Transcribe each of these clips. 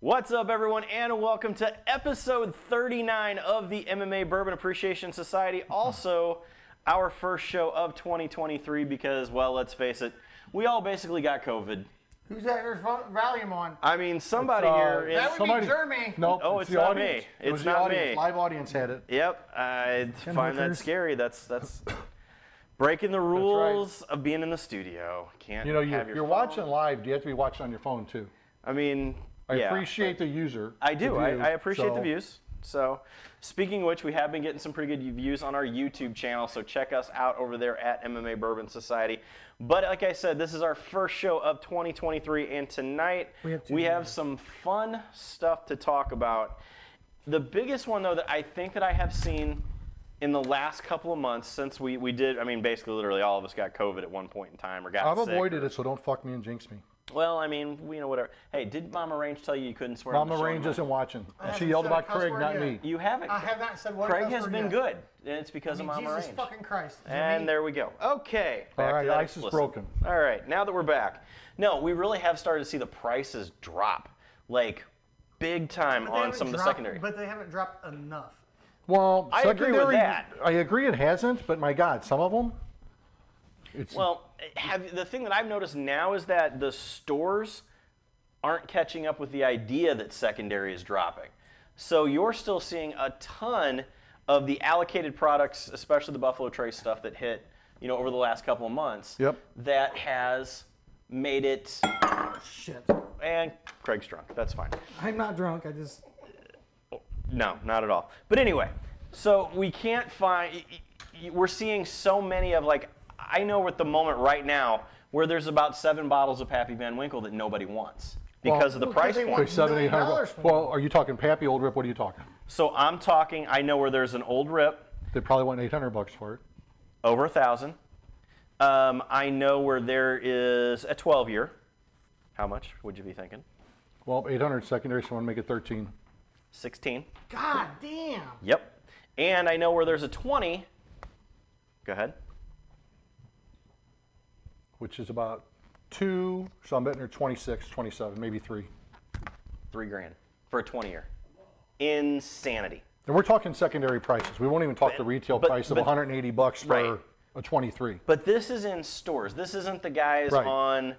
What's up, everyone, and welcome to episode 39 of the MMA Bourbon Appreciation Society. Also, our first show of 2023 because, well, let's face it, we all basically got COVID. Who's that there's vo- volume on? I mean, somebody It's, uh, here is. That would Somebody- be Jeremy. Nope. Oh, it's the not audience. me. It It's was not the audience. me. Live audience had it. Yep, I find that hookers. scary. That's that's breaking the rules of being in the studio. Can't You know, you, have your you're phone. watching live. Do you have to be watching on your phone too. I mean, I yeah, appreciate the user. I do. the I, I appreciate the views. So, speaking of which, we have been getting some pretty good views on our YouTube channel. So check us out over there at MMA Bourbon Society. But like I said, this is our first show of 2023, and tonight We have we have some fun stuff to talk about. The biggest one, though, that I think that I have seen in the last couple of months since we, we did, I mean, basically, literally all of us got COVID at one point in time or got I've avoided or- it, so don't fuck me and jinx me. Well, I mean, we you know whatever. Hey, did Mama Range tell you you couldn't swear? on the Mama show Range isn't watching. And she haven't yelled said a about cuss Craig, word not yet. me. You haven't. I have not said one Craig cuss has word been yet. good, and it's because I mean, of Mama Jesus Range. fucking Christ. And there we go. Okay. back All to that ice is explicit. broken. All right, now that we're back, no, we really have started to see the prices drop, like big time But they on haven't some of the dropped- secondary. But they haven't dropped enough. Well, I agree with secondary, that. I agree it hasn't, but my God, some of them. It's Well, have the thing that I've noticed now is that the stores aren't catching up with the idea that secondary is dropping. So you're still seeing a ton of the allocated products, especially the Buffalo Trace stuff that hit, you know, over the last couple of months. Yep. That has made it. Shit. And Craig's drunk. That's fine. I'm not drunk. I just. No, not at all. But anyway, so we can't find. y- y- We're seeing so many of like I know at the moment right now where there's about seven bottles of Pappy Van Winkle that nobody wants because of the Well, price point. seven, eight hundred. $million bucks. for Well, are you talking Pappy Old Rip? What are you talking? So I'm talking. I know where there's an old rip They probably want eight hundred bucks for it. over a thousand. Um, I know where there is a 12 year. How much would you be thinking? Well, eight hundred secondary, so I want to make it thirteen. 16. God damn. Yep. And I know where there's a 20. Go ahead. Which is about two. So I'm betting they're 26, 27, maybe three. Three grand for a 20 year. Insanity. And we're talking secondary prices. We won't even talk the retail but- price of but- 180 bucks for Right. a 23. But this is in stores. This isn't the guys Right. on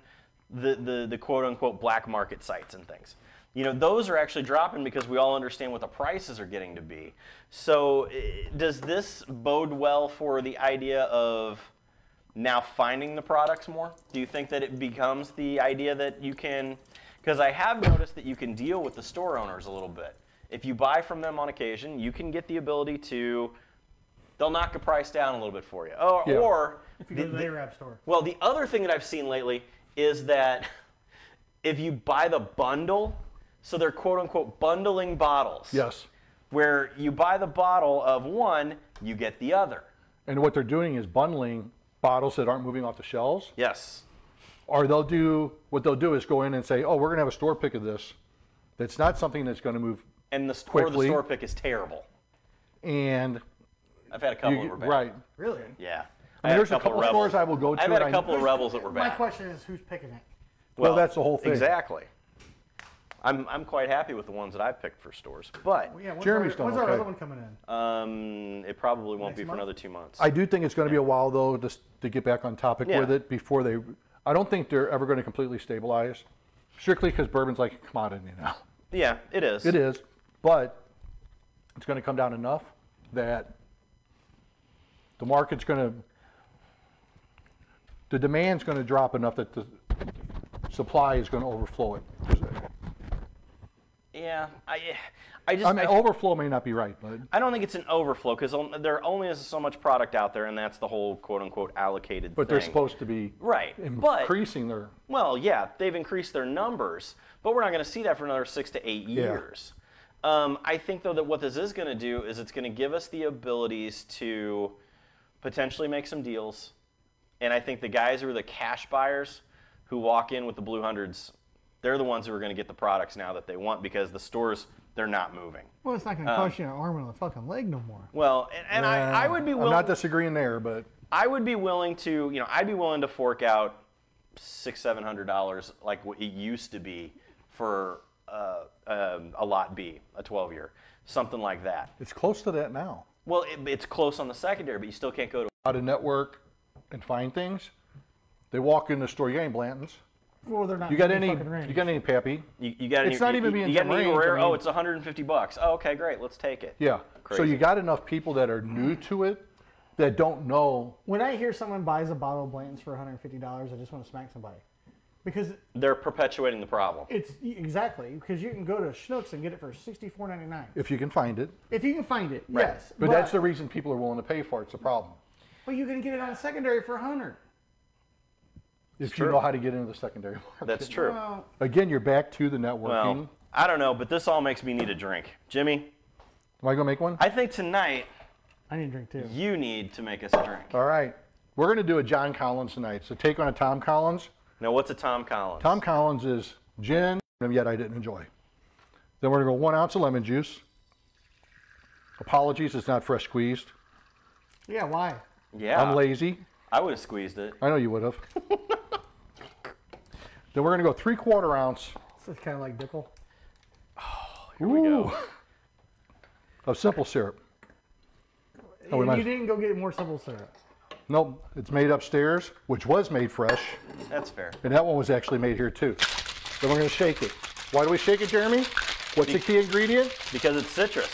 the, the, the quote unquote black market sites and things. You know, those are actually dropping because we all understand what the prices are getting to be. So, eh, does this bode well for the idea of now finding the products more? Do you think that it becomes the idea that you can? Because I have noticed that you can deal with the store owners a little bit. If you buy from them on occasion, you can get the ability to. They'll knock the price down a little bit for you. Or, Yeah. or If you go the- to the the- Arab store. well, the other thing that I've seen lately is that if you buy the bundle, so they're quote unquote bundling bottles. Yes. Where you buy the bottle of one, you get the other. And what they're doing is bundling bottles that aren't moving off the shelves. Yes. Or they'll do, what they'll do is go in and say, oh, we're going to have a store pick of this. That's not something that's going to move. And the store, the store pick is terrible. And, I've had a couple you, that were bad. right. Really? Yeah. I mean, had there's a couple of stores I will go to I've had and a I- couple of rebels that were bad. My question is, who's picking it? Well, that's the whole thing. Exactly. I'm, I'm quite happy with the ones that I've picked for stores, but Well, yeah. When's Jeremy's our, done when's our okay. other one coming in? um, it probably won't Next be for month? another two months. I do think it's going to be a while, though, just to get back on topic Yeah. with it before they. I don't think they're ever going to completely stabilize, strictly because bourbon's like a commodity now. yeah, it is. It is, but it's going to come down enough that the market's going to, the demand's going to drop enough that the supply is going to overflow it. Yeah, I, I just I mean, I- overflow may not be right, but I don't think it's an overflow because there only is so much product out there, and that's the whole quote unquote allocated. but they're supposed to be right, but increasing their. well, yeah, they've increased their numbers, but we're not going to see that for another six to eight years. Um, I think though that what this is going to do is it's going to give us the abilities to potentially make some deals, and I think the guys who are the cash buyers who walk in with the blue hundreds, they're the ones who are going to get the products now that they want because the stores they're not moving. Well, it's not going to cost you an arm and a fucking leg no more. Well, and, and I, I would be I'm not disagreeing there, but I would be willing to, you know, I'd be willing to fork out six, seven hundred dollars like what it used to be for uh, um, a lot B, a 12 year, something like that. It's close to that now. Well, it, it's close on the secondary, but you still can't go to. How to network and find things. They walk in the store, you any Blantons? Well, they're not. You got any? fucking range. You got any Pappy? You, you got any, It's not you, even you, being you got any range, I rare? oh, it's 150 bucks. Oh, okay, great. Let's take it. Yeah. So you got enough people that are new to it that don't know. When I hear someone buys a bottle of Blanton's for 150 dollars, I just want to smack somebody, because They're perpetuating the problem. it's exactly because you can go to Schnucks and get it for 64.99 If you can find it, if you can find it. Right. Yes, but, that's the reason people are willing to pay for it. It's a problem. But you can get it on secondary for 100. If you true. know how to get into the secondary market. That's true. Well, Again, you're back to the networking. Well, I don't know, but this all makes me need a drink. Jimmy, Am I gonna make one? I think tonight I need a drink too. you need to make us a drink. All right. We're gonna do a John Collins tonight. So take on a Tom Collins. Now, what's a Tom Collins? Tom Collins is gin, and yet I didn't enjoy. Then we're gonna go one ounce of lemon juice. Apologies, it's not fresh squeezed. Yeah, why? Yeah, I'm lazy. I would have squeezed it. I know you would have. then we're gonna go three quarter ounce This is kind of like Dickel. Oh, here we go. of simple syrup. Oh, we and might- you didn't go get more simple syrup. Nope, it's made upstairs, which was made fresh, That's fair. and that one was actually made here too. Then we're gonna shake it. Why do we shake it, Jeremy? What's the key ingredient? Because it's citrus.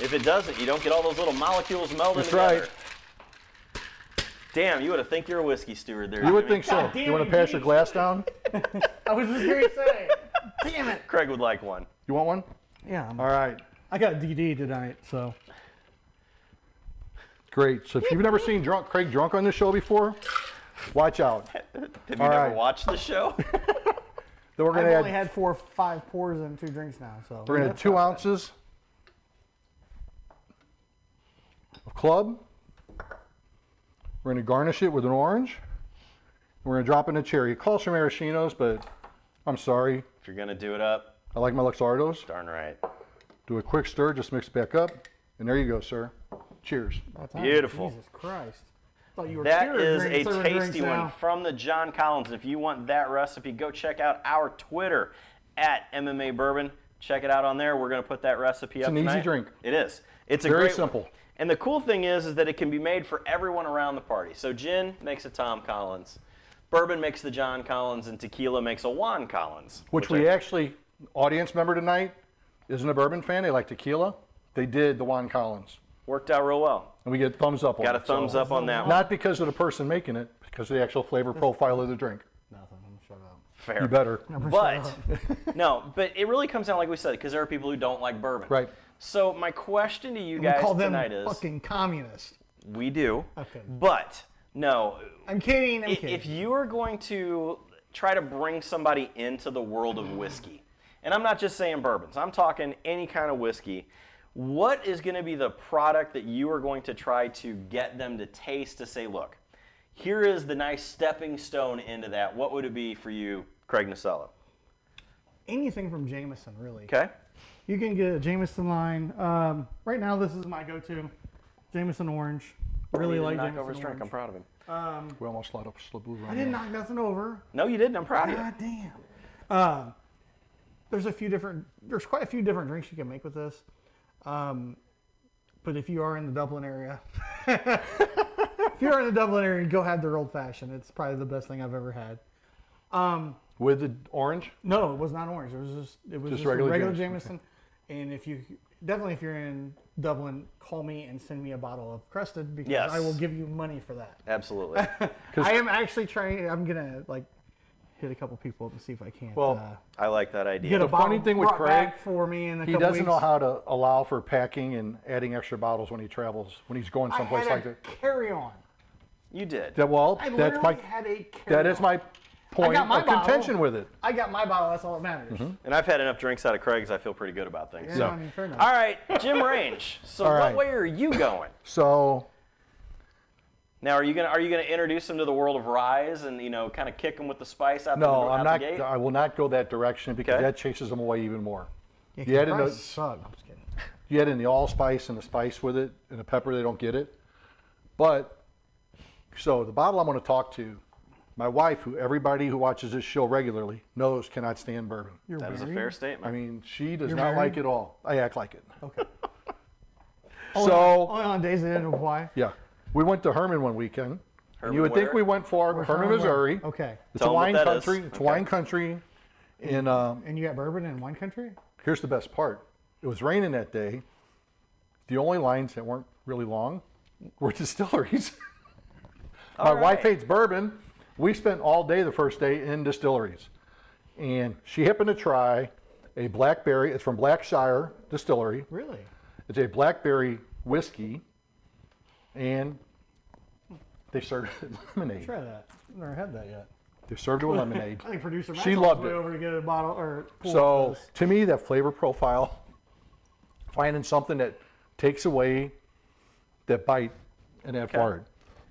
If it doesn't, you don't get all those little molecules melding That's together. right. Damn, you would have think you're a whiskey steward there. You would Jimmy. think so. God damn You want to pass your glass down? I was just going to say. Damn it. Craig would like one. You want one? Yeah, I'm, All right. I got a DD tonight, so. Great. So if you've never seen drunk Craig drunk on this show before, watch out. Have you All never right. watched the show? Then we're I've gonna only add had four, or five pours and two drinks now, so. we're gonna add two ounces of club. We're gonna garnish it with an orange. We're gonna drop in a cherry. Call us from maraschinos, but I'm sorry. if you're gonna do it up, I like my Luxardos. darn right. Do a quick stir, just mix it back up, and there you go, sir. Cheers. That's all. Beautiful. Jesus Christ. Thought you were That cured is drinking a tasty one now. from the John Collins. If you want that recipe, go check out our Twitter at MMA Bourbon. Check it out on there. We're going to put that recipe up It's an easy drink. It is. It's a Very great simple. And the cool thing is, is that it can be made for everyone around the party. So gin makes a Tom Collins, bourbon makes the John Collins, and tequila makes a Juan Collins. Which we I- actually, audience member tonight, isn't a bourbon fan. They like tequila. They did the Juan Collins. worked out real well. And we get thumbs up on Got a it. thumbs so- up on that one. Not because of the person making it, because of the actual flavor profile of the drink. Nothing. I'm shut up. Fair. You better. But no, but it really comes down like we said, because there are people who don't like bourbon. Right. So my question to you We guys call them tonight is, fucking communists. we do, Okay. but no, I'm kidding. I'm i- kidding. if you are going to try to bring somebody into the world of whiskey, and I'm not just saying bourbons, I'm talking any kind of whiskey. What is going to be the product that you are going to try to get them to taste to say, look, here is the nice stepping stone into that. What would it be for you, Craig Nasello? Anything from Jameson, really. Okay. You can get a Jameson line. Um, right now, this is my go-to. Jameson Orange. Really He like knock Jameson over his drink. I'm Orange. proud of him. We almost let up a blue I didn't knock nothing over. No, you didn't. I'm proud of you. God damn. Um, there's a few different. There's quite a few different drinks you can make with this. Um, but if you are in the Dublin area, if you are in the Dublin area, go have their old fashioned. It's probably the best thing I've ever had. Um, With the orange? no, it was not orange. It was just it was Just just, regular regular, Jameson, Jameson. And if you definitely if you're in Dublin, call me and send me a bottle of Crested because Yes. I will give you money for that. Absolutely. I am actually trying. I'm gonna like hit a couple people up and see if I can't. Well, uh, I like that idea. get a The funny bottle thing with brought Craig, back for me in a He couple doesn't weeks. know how to allow for packing and adding extra bottles when he travels, when he's going I someplace had like a that. carry on. You did. That well, I that's literally my had a carry that is my point got my of bottle. contention with it. I got my bottle. That's all that matters. Mm-hmm. And I've had enough drinks out of Craig's. I feel pretty good about things. Yeah, so. I mean, fair enough. All right, Jim Range. So All what right. way are you going? So Now, are you gonna are you gonna introduce them to the world of Ryes and you know kind of kick them with the spice out the, no, out I'm the not. gate? I will not go that direction because Okay. that chases them away even more. Yeah, You add in the- suck. I'm just kidding. You add in the allspice and the spice with it, and the pepper, they don't get it. But so the bottle I'm going to talk to My wife, who everybody who watches this show regularly knows cannot stand bourbon. You're That is a married? fair statement. I mean, she does You're not married? like it all. I act like it. Okay. So, Only on days that end with Y. yeah, we went to Hermann one weekend. and Hermann you would think where? we went far, Hermann, Hermann? Missouri. Okay. It's Tell a 'em what wine that is. country. It's Okay. wine country. And um, And you got bourbon in wine country? here's the best part. It was raining that day. The only lines that weren't really long were distilleries. My All wife right. hates bourbon. We spent all day the first day in distilleries. And she happened to try a blackberry. It's from Blackshire Distillery. Really? It's a blackberry whiskey. And they served it with lemonade. Try that. I've never had that yet. They served it with lemonade. I think producer She loved way it. over to get a bottle or So to me, that flavor profile, finding something that takes away that bite and that fart.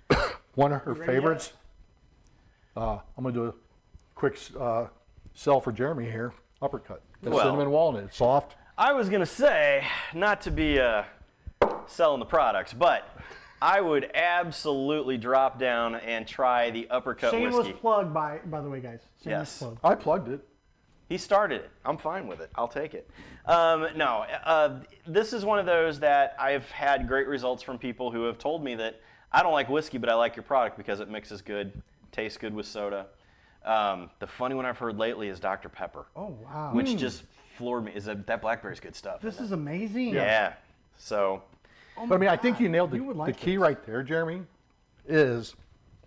One of her favorites. Uh, I'm gonna do a quick uh, sell for Jeremy here. Uppercut. That's Well- cinnamon walnut. It's soft. I was gonna say, not to be uh, selling the products, but I would absolutely drop down and try the uppercut Shameless whiskey. plug by by the way, guys. Shameless Yes. plug. I plugged it. He started it. I'm fine with it. I'll take it. Um, no, uh, this is one of those that I've had great results from people who have told me that I don't like whiskey, but I like your product because it mixes good, tastes good with soda. Um, the funny one I've heard lately is Dr. Pepper, Oh wow. which just floored me. Is that, that blackberry's good stuff? this isn't amazing. it? yeah. So Oh But I my mean, I think you nailed the, would the key this. right there, Jeremy, is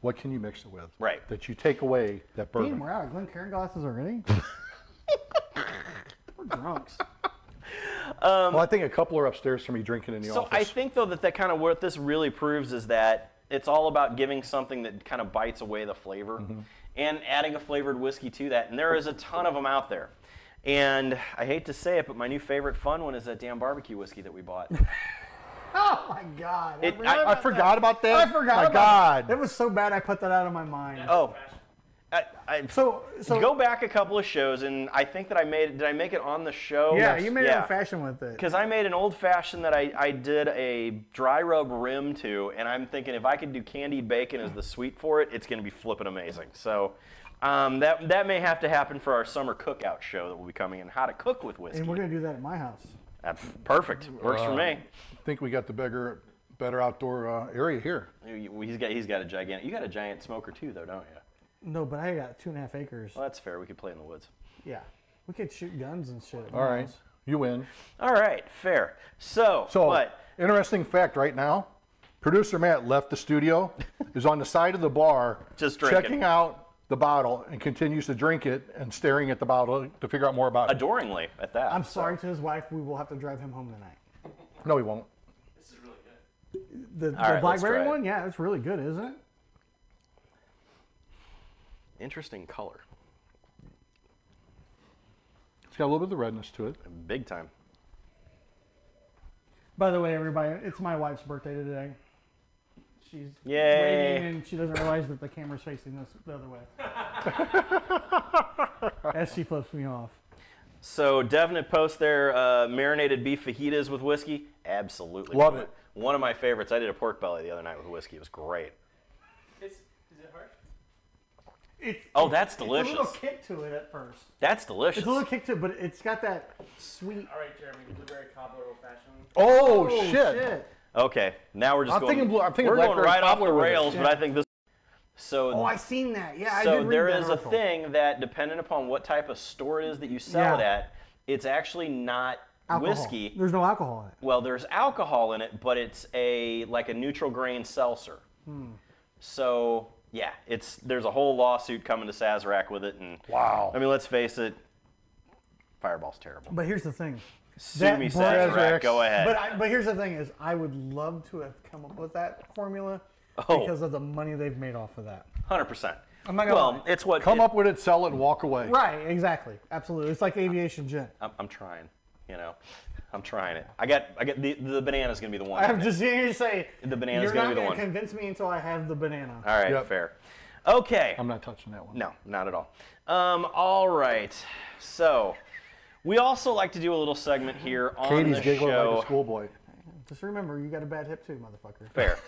what can you mix it with? Right. That you take away that Damn, bourbon. we're out of Glencairn glasses already. we're drunks. well, I think a couple are upstairs for me drinking in the So office. So I think though that that kind of what this really proves is that it's all about giving something that kind of bites away the flavor Mm-hmm. and adding a flavored whiskey to that. And there is a ton of them out there. And I hate to say it, but my new favorite fun one is that damn barbecue whiskey that we bought. Oh my god. It- I- I about forgot about that. I forgot My about God. That. It was so bad I put that out of my mind. oh, I, I, So so go back a couple of shows, and I think that I made. Did I make it on the show? Yeah, you made it Yeah. in fashion with it. Because I made an old fashioned that I, I did a dry rub rim to, and I'm thinking if I could do candied bacon as the sweet for it, it's going to be flipping amazing. So um, that that may have to happen for our summer cookout show that will be coming in. How to cook with whiskey. And we're gonna do that at my house. That's perfect. Works for me. I think we got the bigger, better outdoor uh, area here. He's got he's got a gigantic. You got a giant smoker too, though, don't you? No, but I got two and a half acres. Well, that's fair. We could play in the woods. Yeah. We could shoot guns and shit. All right, All house. you win. All right, fair. So, So, what? interesting fact right now, producer Matt left the studio, is on the side of the bar, Just drinking. checking out the bottle, and continues to drink it and staring at the bottle to figure out more about it. Adoringly at that. I'm so. sorry to his wife. We will have to drive him home tonight. No, he won't. This is really good. The, the right, blackberry one, yeah, it's really good, isn't it? Interesting color. It's got a little bit of the redness to it. Big time. By the way, everybody, it's my wife's birthday today. She's Yay. waving and she doesn't realize that the camera's facing this the other way. As she flips me off. So definite post there, uh, marinated beef fajitas with whiskey. Absolutely. Love One it. One of my favorites. I did a pork belly the other night with whiskey. It was great. It's, is it hard? It's, Oh, it's- that's delicious. It's a little kick to it at first. That's delicious. It's a little kick to it, but it's got that sweet. All right, Jeremy, blueberry cobbler old fashioned. Oh, Oh, shit. Okay, now we're just I'm going. thinking blue- I'm thinking we're going right off the cobbler with it. rails, but I think this. So, Oh, I seen that. Yeah, I so did read there that is a thing that, depending upon what type of store it is that you sell it at, it's actually not Alcohol. whiskey. There's no alcohol in it. Well, there's alcohol in it, but it's a like a neutral grain seltzer. Hmm. So yeah, it's there's a whole lawsuit coming to Sazerac with it, and Wow. I mean, let's face it, Fireball's terrible. But here's the thing. Sue that me, brand- Sazerac. Go ahead. But I, but here's the thing is I would love to have come up with that formula Oh. because of the money they've made off of that. Hundred percent. I'm not gonna Well, lie. it's what Come it- up with it, sell it, walk away. Right, exactly. Absolutely. It's like aviation gin. I'm, I'm trying. You know, I'm trying it. I got I got the the banana's gonna be the one. I'm just here to say The banana's you're gonna not be the gonna one. convince me until I have the banana. All right, Yep. fair. Okay. I'm not touching that one. No, not at all. Um, all right. So, we also like to do a little segment here on Katie's the giggling show. like a schoolboy. Just remember, you got a bad hip too, motherfucker. Fair.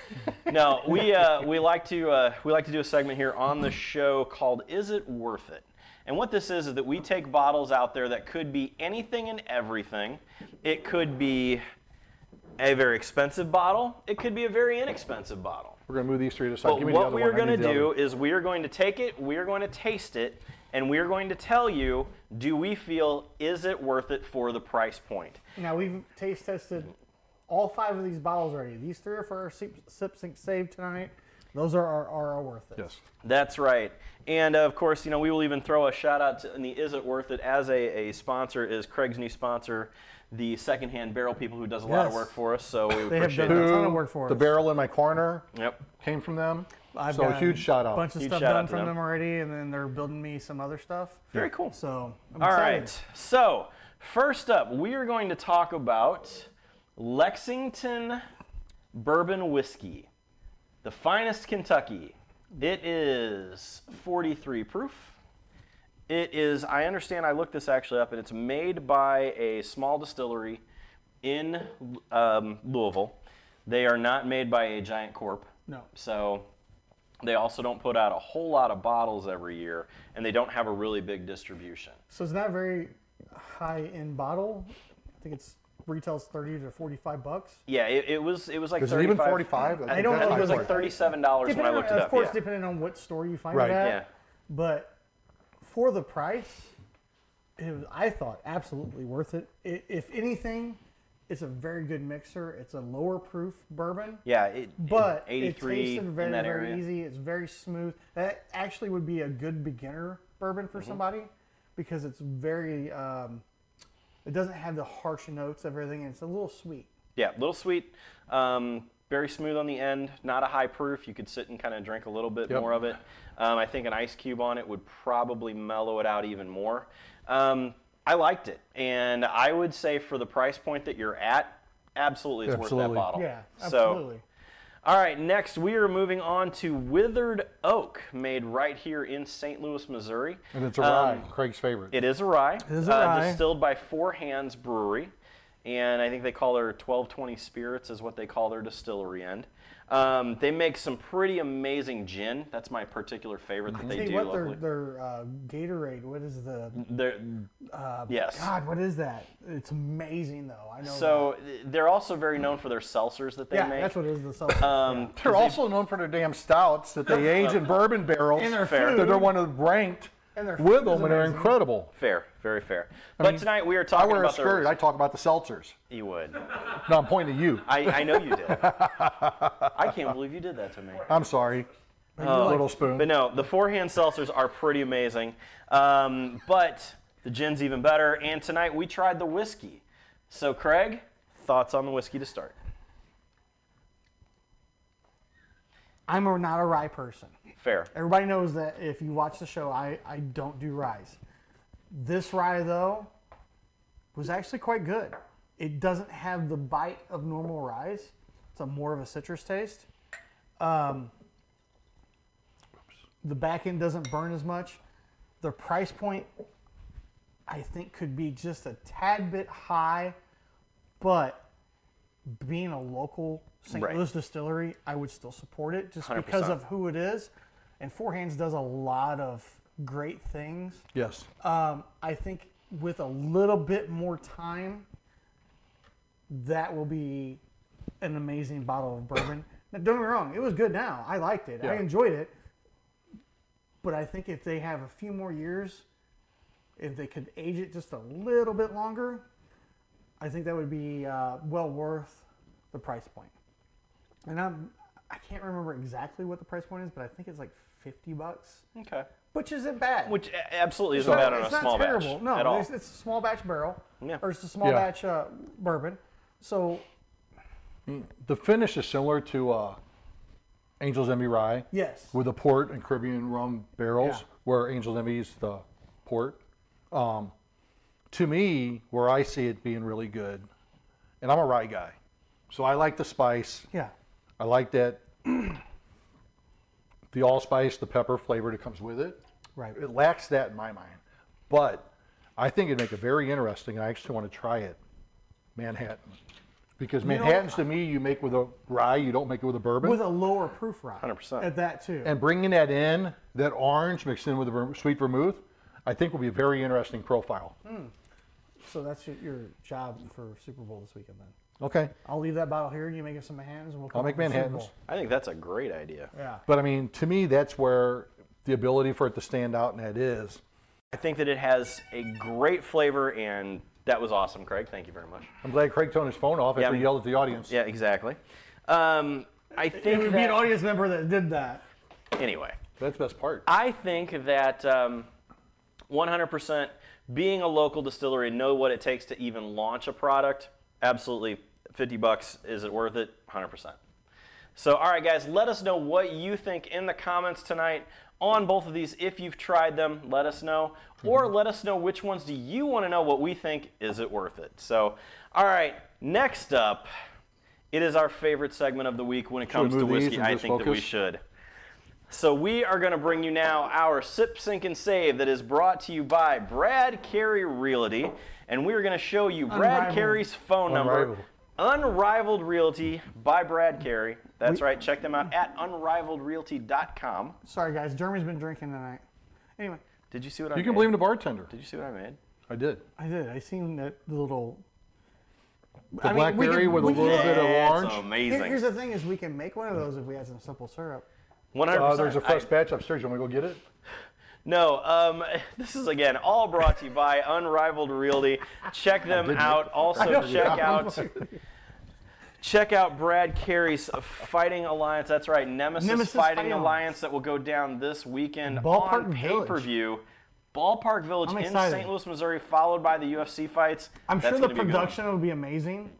no, we uh, we like to uh, we like to do a segment here on the show called "Is It Worth It?" And what this is is that we take bottles out there that could be anything and everything. It could be a very expensive bottle. It could be a very inexpensive bottle. We're gonna move these three to the side. But Give me the what other we are going to need the other do is we are going to take it, we are going to taste it, and we are going to tell you: Do we feel is it worth it for the price point? Now we've taste tested all five of these bottles already. These three are for our sip, sip sink save tonight. Those are are, are worth it. Yes. That's right. And uh, of course, you know, we will even throw a shout out to in the Is It Worth It as a, a sponsor is Craig's new sponsor, the secondhand barrel people who does a lot of work for us. So we They have appreciate done a ton of work for us. The barrel in my corner Yep. came from them. I've so a huge shout out. a bunch of Huge stuff done from them. them already, and then they're building me some other stuff. Very cool. So I'm All excited. right. So first up, we are going to talk about Lexington Bourbon Whiskey, the finest Kentucky. It is 43 proof. It is, I understand, I looked this actually up, and it's made by a small distillery in um, Louisville. They are not made by a giant corp. No. So they also don't put out a whole lot of bottles every year, and they don't have a really big distribution. So it's not very high end bottle. I think it's retails thirty to forty five bucks. Yeah, it, it was it was like Is it even 35 45? I I don't think know it was like thirty-seven dollars when I looked on, it of course, yeah. depending on what store you find Right, it at. yeah. But for the price, it was, I thought absolutely worth it. I if anything, it's a very good mixer. It's a lower proof bourbon. Yeah, it, But it, it 83 tasted very, in that very area. easy. It's very smooth. That actually would be a good beginner bourbon Mm-hmm. for somebody because it's very. Um, it doesn't have the harsh notes of everything. And it's a little sweet. Yeah, a little sweet, um, very smooth on the end. Not a high proof. You could sit and kind of drink a little bit Yep. more of it. Um, I think an ice cube on it would probably mellow it out even more. Um, I liked it, and I would say for the price point that you're at, absolutely it's worth that bottle. Yeah, So, absolutely. All right, next we are moving on to Withered Oak, made right here in St. Louis, Missouri. And it's a rye, Um, Craig's favorite. It is a rye. It is a uh, rye. Distilled by Four Hands Brewery. And I think they call their 1220 Spirits is what they call their distillery end. Um, they make some pretty amazing gin. That's my particular favorite that they Tell you do what, their locally. their uh, Gatorade. What is the? They're, Uh, Yes. God, what is that? It's amazing though. I know. so they're also very known for their seltzers that they that. yeah, make. that's what it is. The seltzer. um, They're also known for their damn stouts that they age in bourbon barrels. And their Fair. They're one of the ranked And their with them, and they're incredible. Fair, very fair. But mean, tonight we are talking. I talking wear a about skirt. their. I talk about the seltzers. You would. No, I'm pointing to you. I, I know you did. I can't believe you did that to me. I'm sorry. Oh. Little spoon. But no, the Four Hand seltzers are pretty amazing. Um, but the gin's even better. And tonight we tried the whiskey. So, Craig, thoughts on the whiskey to start? I'm a, not a rye person. Fair. Everybody knows that if you watch the show, I, I don't do ryes. This rye, though, was actually quite good. It doesn't have the bite of normal ryes, it's a more of a citrus taste. Um, the back end doesn't burn as much. The price point, I think, could be just a tad bit high, but being a local St. Right. Louis distillery, I would still support it just because 100%. of who it is. And Four Hands does a lot of great things. Yes. Um, I think with a little bit more time, that will be an amazing bottle of bourbon. Now, don't get me wrong, it was good now. I liked it. I enjoyed it. But I think if they have a few more years, if they could age it just a little bit longer, I think that would be uh, well worth the price point. And I'm, I can't remember exactly what the price point is, but I think it's like 50 bucks, Okay. which isn't bad. Which absolutely isn't So bad on a it's not small terrible. batch No, at all. It's, it's a small batch barrel, Yeah. or it's a small Yeah. batch uh, bourbon. So The finish is similar to uh, Angel's Envy Rye yes, with the port and Caribbean rum barrels, Yeah. where Angel's Envy is the port. Um, to me, where I see it being really good, and I'm a rye guy, so I like the spice. yeah, I like that the allspice, the pepper flavor that comes with it. right. It lacks that in my mind, but I think it'd make it very interesting. I actually want to try it, Manhattan, Because You know- Manhattans to me, you make with a rye, you don't make it with a bourbon. with a lower proof rye. 100%. At that too. and bringing that in, that orange mixed in with the ver- sweet vermouth, I think will be a very interesting profile. Hmm. so that's your, your job for Super Bowl this weekend then. Okay, I'll leave that bottle here. And you make us some Manhattans, and we'll. come I'll make up Manhattans. I think that's a great idea. Yeah. but I mean, to me, that's where the ability for it to stand out, and that is. I think that it has a great flavor, and that was awesome, Craig. Thank you very much. I'm glad Craig turned his phone off after Yeah. he yelled at the audience. Yeah, exactly. Um, I think It think would be an audience member that did that. anyway. That's the best part. I think that um, 100% being a local distillery, know what it takes to even launch a product. Absolutely, 50 bucks. Is it worth it? 100%. So, all right, guys, let us know what you think in the comments tonight on both of these. If you've tried them, let us know, or let us know which ones do you want to know what we think. Is it worth it? So, all right, next up, it is our favorite segment of the week when it comes to whiskey. I think that we should. So we are going to bring you now our Sip, Sink, and Save that is brought to you by Brad Carey Realty. And we are going to show you Brad Unrivaled. Carey's phone number. Unrivaled. Unrivaled Realty by Brad Carey. That's right. Check them out at unrivaledrealty.com. Sorry, guys. Jeremy's been drinking tonight. Anyway, Did you see what I You made? can blame the bartender. Did you see what I made? I did. I did. I seen that little. The I mean, blackberry can- with a little can- bit of That's orange. Here- amazing. here's the thing: is we can make one of those if we had some simple syrup. 100%. Uh, there's a fresh I- batch upstairs. You want to go get it? No, um, this is again all brought to you by Unrivaled Realty. Check them out. Also, check out check out Brad Carey's Fighting Alliance. That's right, Nemesis, Nemesis Fighting, Fighting Alliance that will go down this weekend Ballpark on pay-per-view. Ballpark Village I'm in excited. St. Louis, Missouri, followed by the UFC fights. I'm That's sure the gonna be a production would be amazing,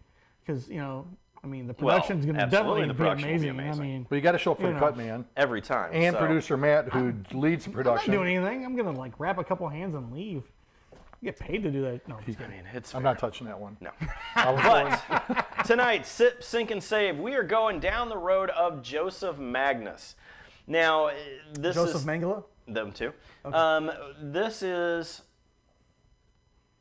because you know, I mean, the Well, production's going to absolutely, definitely the be production will be amazing. amazing. I mean, But you got to show up for You the know. cut, man. every time. And so- producer Matt, who leads the I'm not production. doing anything. I'm going to like wrap a couple hands and leave. You get paid to do that. No, I'm just I mean, it's. I'm not touching that one. no. I was going- But tonight, sip, sink, and save. We are going down the road of Joseph Magnus. Now, this Joseph is Mangala. them too. Um, this is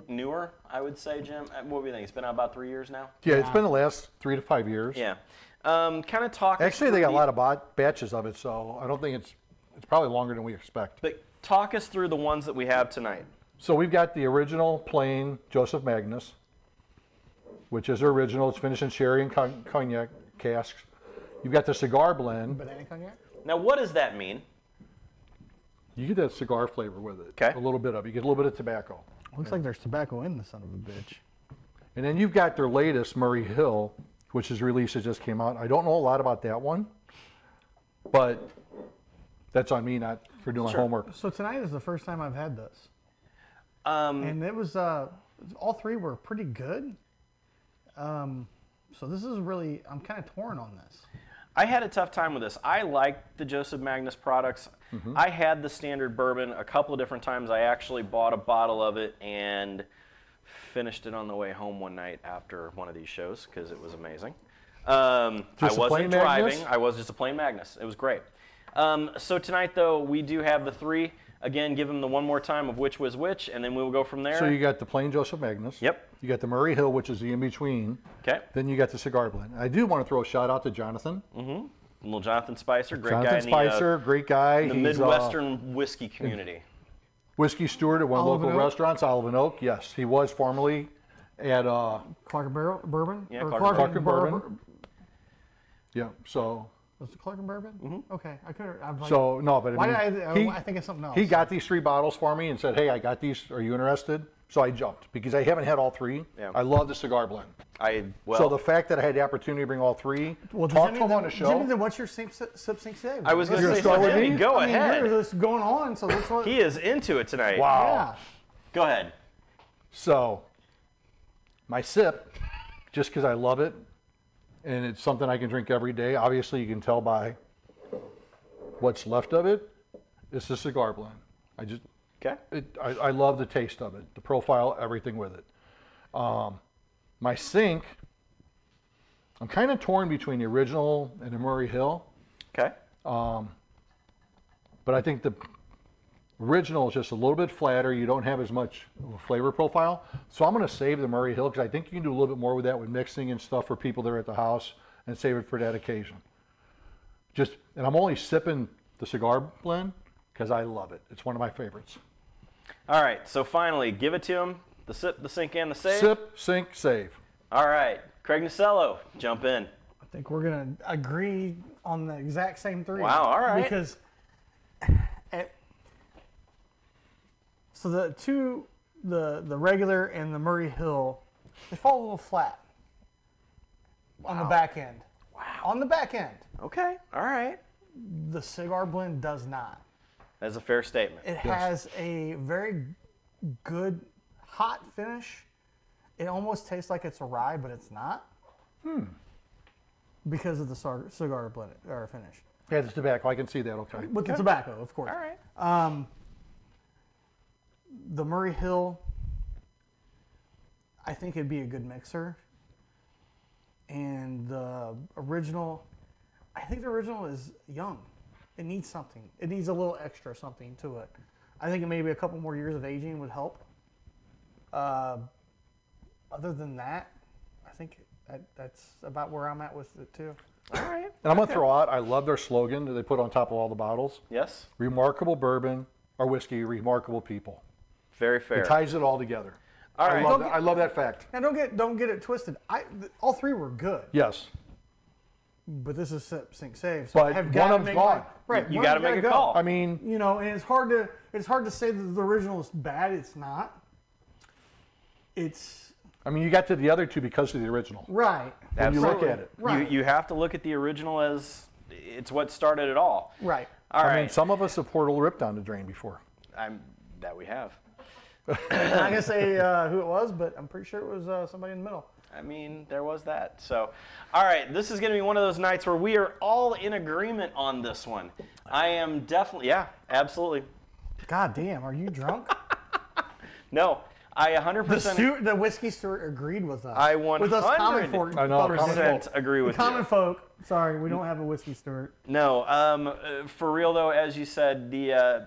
newer, I would say, Jim. Uh, What do you think? It's been out about three years now. yeah, it's been the last three to five years. Yeah. Um, kind of talk. Actually, they through got a lot of bot- batches of it, so I don't think it's it's probably longer than we expect. But talk us through the ones that we have tonight. So we've got the original plain Joseph Magnus, which is original. It's finished in sherry and con- cognac casks. You've got the cigar blend. Banana cognac. Now, what does that mean? You get that cigar flavor with it. Okay. A little bit of. it. You get a little bit of tobacco. Looks like there's tobacco in the son of a bitch. And then you've got their latest Murray Hill, which is released. It just came out. I don't know a lot about that one, but that's on me not for doing my homework. So tonight is the first time I've had this, Um, and it was uh, all three were pretty good. Um, so this is really I'm kind of torn on this. I had a tough time with this. I liked the Joseph Magnus products. Mm-hmm. I had the standard bourbon a couple of different times. I actually bought a bottle of it and finished it on the way home one night after one of these shows because it was amazing. Um, I Just a plain wasn't driving. Magnus? I was just a plain Magnus. It was great. Um, so tonight, though, we do have the three. Again, give them the one more time of which was which, and then we will go from there. So you got the plain Joseph Magnus. Yep. You got the Murray Hill, which is the in between. okay. Then you got the cigar blend. I do want to throw a shout out to Jonathan. Little Jonathan Spicer, great Jonathan guy in the, uh, great guy. the He's, uh, Midwestern whiskey community. whiskey steward at one Olive local and Oak? restaurants, Olive and Oak. Yes, he was formerly at. Uh, Clark and Barrel, Bourbon. Yeah, Or Clark and Clark and Bur- Bourbon. yeah. So Was it Clark and Bourbon? Mm-hmm. Okay, I could. I'm like, so no, but I why mean, did I, he, I think it's something else? he got these three bottles for me and said, "Hey, I got these. Are you interested?" So I jumped because I haven't had all three. Yeah. I love the cigar blend. I well, so the fact that I had the opportunity to bring all three, Well, talk Jimmy, to him then- on the show. Jimmy, then what's your sip, sip, sip sink save? I was going to gonna say, start with Jimmy, me? go I mean, ahead. There's this going on, so that's what. He is into it tonight. wow. yeah. Go ahead. So, my sip, just because I love it, and it's something I can drink every day. Obviously, you can tell by what's left of it. It's a cigar blend. I just, Okay. it, I, I love the taste of it, the profile, everything with it. Um, my sink, I'm kind of torn between the original and the Murray Hill, Okay. Um, but I think the Original is just a little bit flatter. You don't have as much flavor profile. So I'm going to save the Murray Hill because I think you can do a little bit more with that with mixing and stuff for people that are at the house and save it for that occasion. Just, and I'm only sipping the cigar blend because I love it. It's one of my favorites. All right, so finally, give it to him. The sip, the sink, and the save. Sip, sink, save. All right, Craig Nasello, jump in. I think we're gonna agree on the exact same three. Wow, all right. Because it, so the two, the the regular and the Murray Hill, they fall a little flat on the back end. Wow. On the back end, Okay, all right. the cigar blend does not. That's a fair statement. It has a very good hot finish. It almost tastes like it's a rye, but it's not. Hmm. Because of the cigar, cigar blend or finish. Yeah, the tobacco. I can see that. Okay. With the tobacco, of course. All right. Um, the Murray Hill, I think it'd be a good mixer. And the original, I think the original is young. It needs something. It needs a little extra something to it. I think maybe a couple more years of aging would help. Uh, other than that, I think that, that's about where I'm at with it too. All right. And I'm going to throw out, I love their slogan that they put on top of all the bottles. Yes. Remarkable bourbon or whiskey, remarkable people. Very fair. It ties it all together. All I love, Don't that, I love that fact. Now don't get don't get it twisted. I th- all three were good, Yes. but this is sink, save. So But I have one gotta of 'em's make gone. right, You gotta make a gotta call. I mean, you know, and it's hard to it's hard to say that the original is bad. It's not. It's I mean, you got to the other two because of the original. right. When you look Absolutely. at it. Right. You, you have to look at the original as it's what started it all. Right. All I right. mean, some of us have poured a rip down the drain before. I'm, that we have. I'm not gonna say uh, who it was, but I'm pretty sure it was uh, somebody in the middle. I mean, there was that. So, all right, this is going to be one of those nights where we are all in agreement on this one. I am definitely, yeah, absolutely. God damn, are you drunk? No, I 100%. the, stu- the whiskey store agreed with us. I 100. with us common 100 folk. I know, folks. common percent agree with Common you. folk. Sorry, we don't have a whiskey store. No, um, uh, for real though, as you said, the uh,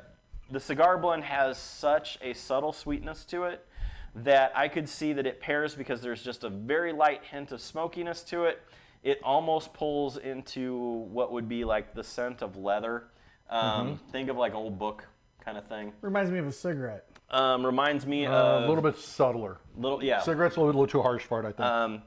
the cigar blend has such a subtle sweetness to it that I could see that it pairs because there's just a very light hint of smokiness to it. It almost pulls into what would be like the scent of leather. Um, Think of like old book kind of thing. Reminds me of a cigarette. Um, reminds me Uh, of a little bit subtler. little yeah. Cigarettes a little, little too harsh for it, I think. Um,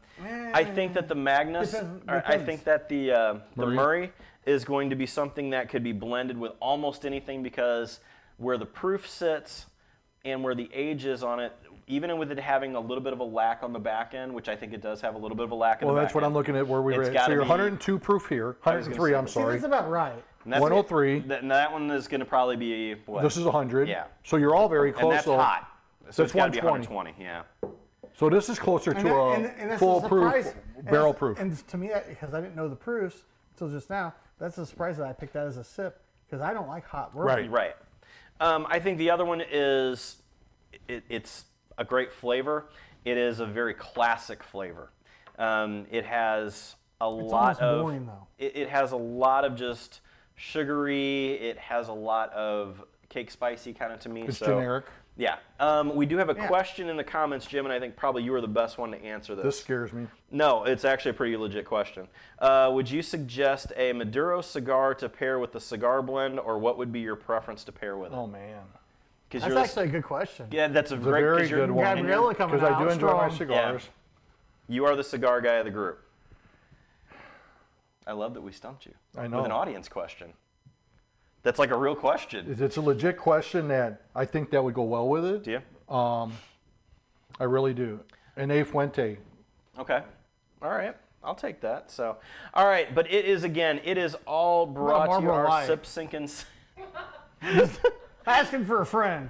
I think that the Magnus, Depends- or I think that the uh, the Murray? Murray is going to be something that could be blended with almost anything because where the proof sits and where the age is on it, even with it having a little bit of a lack on the back end, which I think it does have a little bit of a lack. in well, the that's back what I'm looking at where we were at. So you're 102 proof here. 103, I'm say- See, sorry. that's about right. And that's 103. That, and that one is going to probably be what? This is 100. Yeah. So you're all very close. and that's so, hot. So That's it's got to be 120. 120. Yeah. So this is closer And to that- a and- and that's full a proof, surprise. And barrel proof. And to me, because I didn't know the proofs until just now, that's a surprise that I picked that as a sip because I don't like hot bourbon. Right. Right. Um, I think the other one is it, it's a great flavor. It is a very classic flavor. Um, it has a lot of. boring, though. It, it has a lot of just sugary. It has a lot of cake spicy kind of to me. It's so, generic. Yeah. Um, we do have a Yeah. question in the comments, Jim, and I think probably you are the best one to answer this. This scares me. No, it's actually a pretty legit question. Uh, would you suggest a Maduro cigar to pair with the cigar blend, or what would be your preference to pair with it? Oh man. Because That's you're actually a good question. yeah, that's a a great very 'cause you're- good one. and Gabriella coming Because out I do enjoy my strong. cigars. You are the cigar guy of the group. I love that we stumped you I know. with an audience question. That's like a real question. It's- It's a legit question that I think that would go well with it. Do you? Um, I really do. And A Fuente. Okay. All right. I'll take that. So, all right, but it is again, it is all brought to you our Light? sip sink and s- Asking for a friend.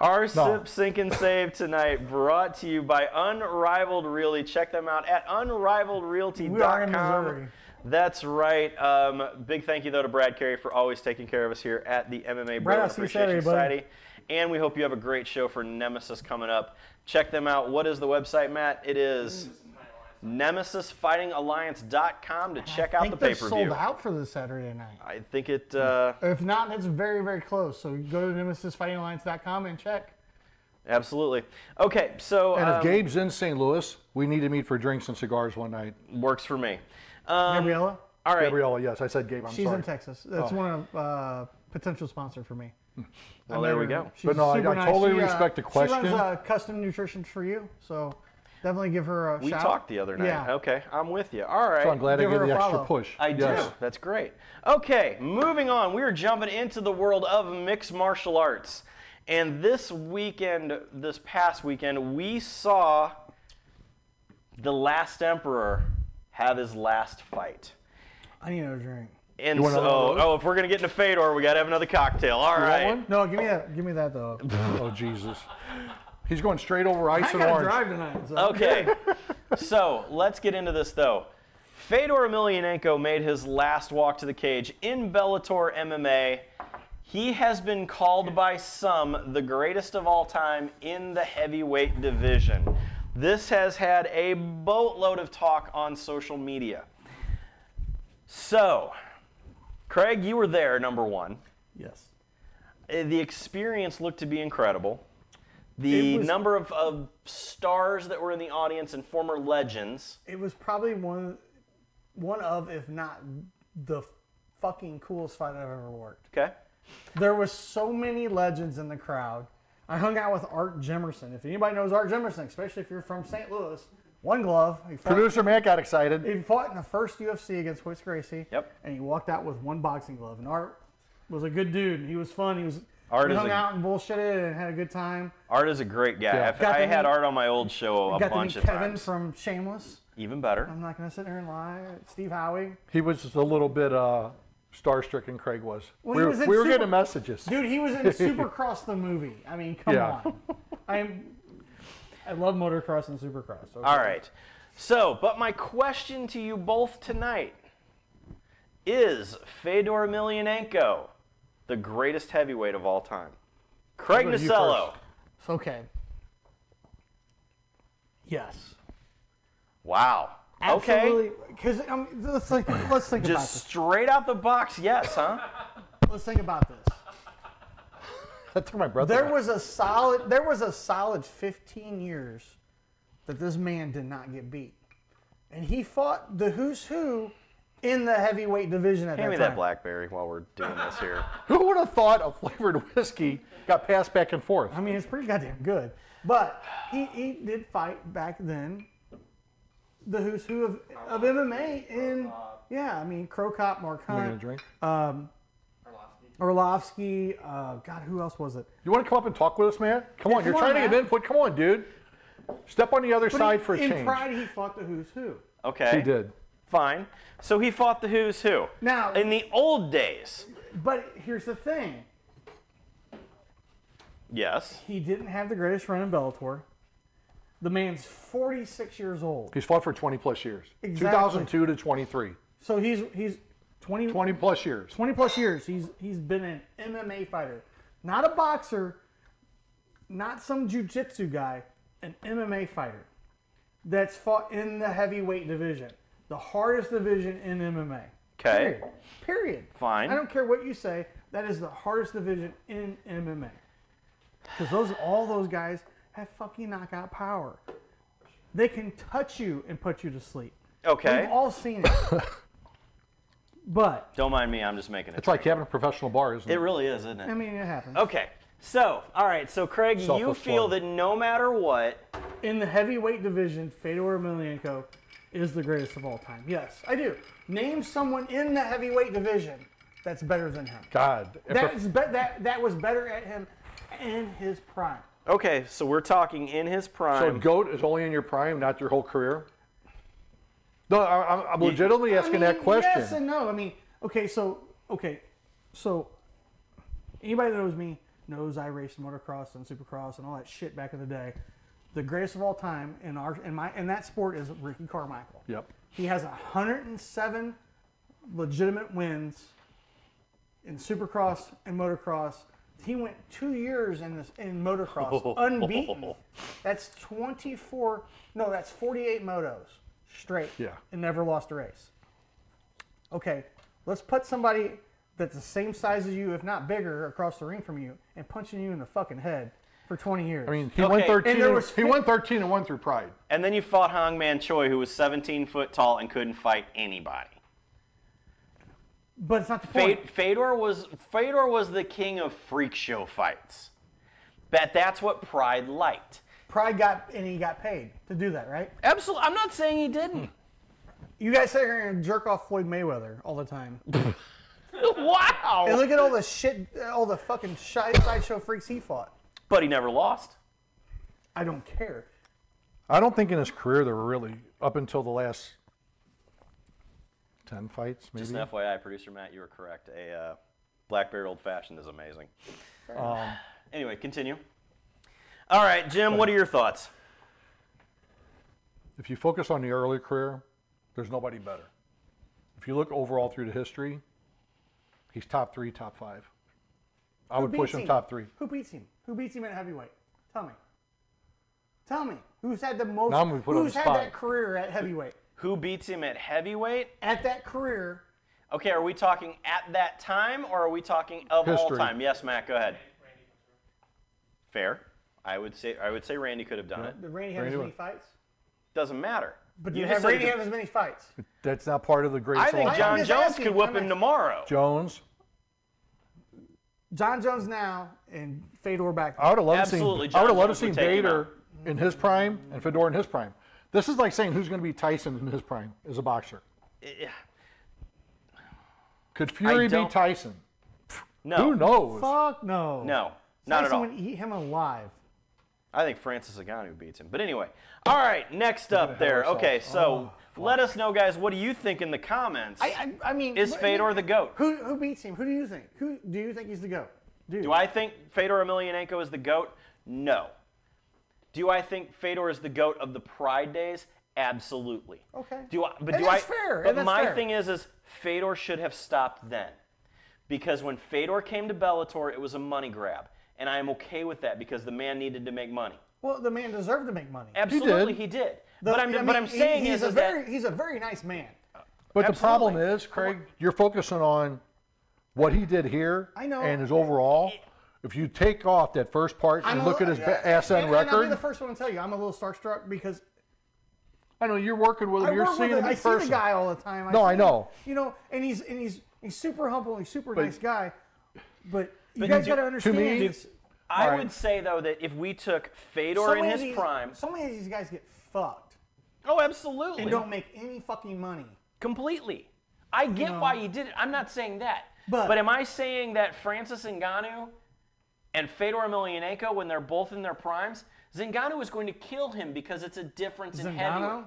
Our No. Sip, Sink, and Save tonight brought to you by Unrivaled Realty. Check them out at unrivaledrealty.com. We are in Missouri. That's right. Um, big thank you, though, to Brad Carey for always taking care of us here at the MMA Brad, Bourbon you Appreciation buddy. Society. And we hope you have a great show for Nemesis coming up. Check them out. What is the website, Matt? It is nemesisfightingalliance.com to check out I the think they're pay per sold out for this Saturday night. I think it. Uh, If not, it's very, very close. So go to nemesisfightingalliance.com and check. absolutely. Okay, so And if um, Gabe's in St. Louis, we need to meet for drinks and cigars one night. works for me. Um, Gabriella, all right. Gabriella, yes, I said Gabe. I'm she's sorry. in Texas. That's Oh. one of uh, potential sponsor for me. Well, I there met we her. go. She's But no, I- super I nice. totally She, uh, respect the She question. runs uh, custom nutrition for you, so definitely give her a We shout. talked the other night. Yeah. Okay, I'm with you. All right. So I'm glad I Give gave her the a extra follow. push. I do. That's great. Okay, moving on. We're jumping into the world of mixed martial arts. And this weekend, this past weekend, we saw the last emperor have his last fight. I need another drink. And You so, another one of those? oh, if we're gonna get into Fedor, we gotta have another cocktail. All You want right. one? No, give me that. Give me that though. Oh Jesus. He's going straight over ice I and gotta orange. drive tonight. So. Okay. so let's get into this though. Fedor Emelianenko made his last walk to the cage in Bellator MMA. He has been called by some the greatest of all time in the heavyweight division. This has had a boatload of talk on social media. So, Craig, you were there, number one. Yes. Uh, The experience looked to be incredible. The was- number of, of stars that were in the audience and former legends. It was probably one, one of, if not the fucking coolest fight I've ever worked. Okay. There was so many legends in the crowd. I hung out with Art Jimmerson. If anybody knows Art Jimmerson, especially if you're from St. Louis, one glove. He fought, Producer Matt got excited. he fought in the first UFC against Royce Gracie. Yep. And he walked out with one boxing glove. And Art was a good dude. He was fun. He was. Art we is hung a- out and bullshitted and had a good time. Art is a great guy. Yeah. I've- I had meet- Art on my old show a Got to bunch meet of Kevin times. from Shameless. Even better. I'm not going to sit here and lie. Steve Howey. He was just a little bit uh, starstruck, Craig was. Well, we were, was in we were getting messages. Dude, he was in Supercross the movie. I mean, come Yeah. on. I'm. I love motocross and Supercross. okay? All right. So, but my question to you both tonight is Fedor Emelianenko the greatest heavyweight of all time? Craig I'll go to you Nasello. okay. Yes. Wow. Okay. Absolutely. Because um, let's think. Let's think Just straight out the box, yes, huh? Let's think about this. That took my breath There away. was a solid. There was a solid 15 years that this man did not get beat, and he fought the who's who in the heavyweight division at Hand that me time. that blackberry while we're doing this here. Who would have thought a flavored whiskey got passed back and forth? I mean, it's pretty goddamn good. But he, he did fight back then the who's who of, of MMA in, yeah, I mean, Crocop, Mark Am I gonna Hunt, drink? um, Arlovski, uh, God, who else was it? You want to come up and talk with us, man? Come on, come you're on, trying to man. get input. Come on, dude. Step on the other But side he- for a in change. Pride, he fought the who's who. Okay. He did. Fine. So he fought the who's who. Now- in the old days, But here's the thing yes. he didn't have the greatest run in Bellator. The man's 46 years old. He's fought for 20 plus years. Exactly. 2002 to 23. So he's he's 20, 20 plus years. 20 plus years. He's he's been an MMA fighter, not a boxer, not some jujitsu guy, an MMA fighter that's fought in the heavyweight division, the hardest division in MMA. Okay. Period. Period. Fine. I don't care what you say. That is the hardest division in MMA. Because those all those guys have fucking knockout power. They can touch you and put you to sleep. Okay. We've all seen it. but Don't mind me. I'm just making it. It's like having a professional bar, isn't it? It really is, isn't it? I mean, it happens. Okay. So, all right. So, Craig, you feel plug. that no matter what, In the heavyweight division, Fedor Emelianenko is the greatest of all time. Yes, I do. Name someone in the heavyweight division that's better than him. God. if That a- is be- that that was better at him in his prime. Okay. So we're talking in his prime. so. GOAT is only in your prime, not your whole career? No, I- I'm, I'm legitimately asking I mean, that question. Yes and no. I mean, okay, so okay, so anybody that knows me knows I raced motocross and supercross and all that shit back in the day. The greatest of all time in our in my in that sport is Ricky Carmichael. Yep. He has 107 legitimate wins in supercross and motocross. He went two years in this in motocross unbeaten. That's 24. No, that's 48 motos. straight. Yeah. And never lost a race. Okay, let's put somebody that's the same size as you, if not bigger, across the ring from you and punching you in the fucking head for 20 years. I mean, he Okay, went and 13. there and- was he fi- went 13 and one through Pride. And then you fought Hong Man Choi, who was 17 foot tall and couldn't fight anybody. But it's not the point. Fed- Fedor was Fedor was the king of freak show fights. But that's what Pride liked. Pride got and he got paid to do that, right? Absolutely, I'm not saying he didn't. Hmm. You guys sit here and jerk off Floyd Mayweather all the time. wow. and look at all the shit, all the fucking shy, sideshow freaks he fought. But he never lost. I don't care. I don't think in his career there were really up until the last 10 fights, maybe. Just an FYI, producer Matt, you were correct. A uh, Blackberry Old Fashioned is amazing. Um, Anyway, continue. All right, Jim, what are your thoughts? if you focus on the early career, there's nobody better. If you look overall through the history, he's top three, top five. I Who would push beats him top three. Who beats him? Who beats him at heavyweight? Tell me. Tell me. Who's had the most? Now I'm gonna put on who's the had spot. that career at heavyweight? Who beats him at heavyweight? At that career, Okay, are we talking at that time or are we talking of all time? Yes, Matt, go ahead. Fair. I would say I would say Randy could have done it. did Randy have Randy as many fights? Doesn't matter. But You you have said Randy have as many fights? That's not part of the great. I greatest think John- time. John just Jones asking, could whip I'm him asking. tomorrow. Jones. John Jones now and Fedor back. I would have loved to see. I would have loved to see take him Bader in his prime and Fedor in his prime. This is like saying who's going to be Tyson in his prime as a boxer. Eh, Could Fury don't- Tyson? No. Who knows? Fuck no. No. Not at Tyson all. would eat him alive. I think Francis Ngannou beats him. But anyway, all right. Next up there. Okay, so let us know, guys. What do you think in the comments? I, I, I mean, Is what- Fedor the goat? Who who beats him? Who do you think? Who do you think he's the goat? Dude. Do I think Fedor Emelianenko is the goat? No. Do I think Fedor is the goat of the Pride days? Absolutely. Okay. Do I? But And do that's I? fair, But that's my fair. thing is, is Fedor should have stopped then, because when Fedor came to Bellator, it was a money grab, and I am okay with that because the man needed to make money. Well, the man deserved to make money. Absolutely, did. he did. The- but I'm, I but I'm he- saying he's is, a is very that he's a very nice man. But the problem is, Craig, you're focusing on what he did here I know. and his overall. If you take off that first part and I'm look a, at his yeah, ass end and, and I'll be the first one to tell you, I'm a little starstruck because I know you're working with I him. You're seeing him him. in I person. see the guy all the time. No, see I him, know. You know, and he's and he's he's super humble. He's super But- nice guy. But you But guys got to to understand. me, I All right. would say though that if we took Fedor so in his these, prime, so many of these guys get fucked oh, absolutely, and don't make any fucking money. completely. I get know. why he did it. I'm not saying that. But- But, am I saying that Francis Ngannou and Fedor Emelianenko, when they're both in their primes, Zingano is going to kill him because it's a difference in heavy.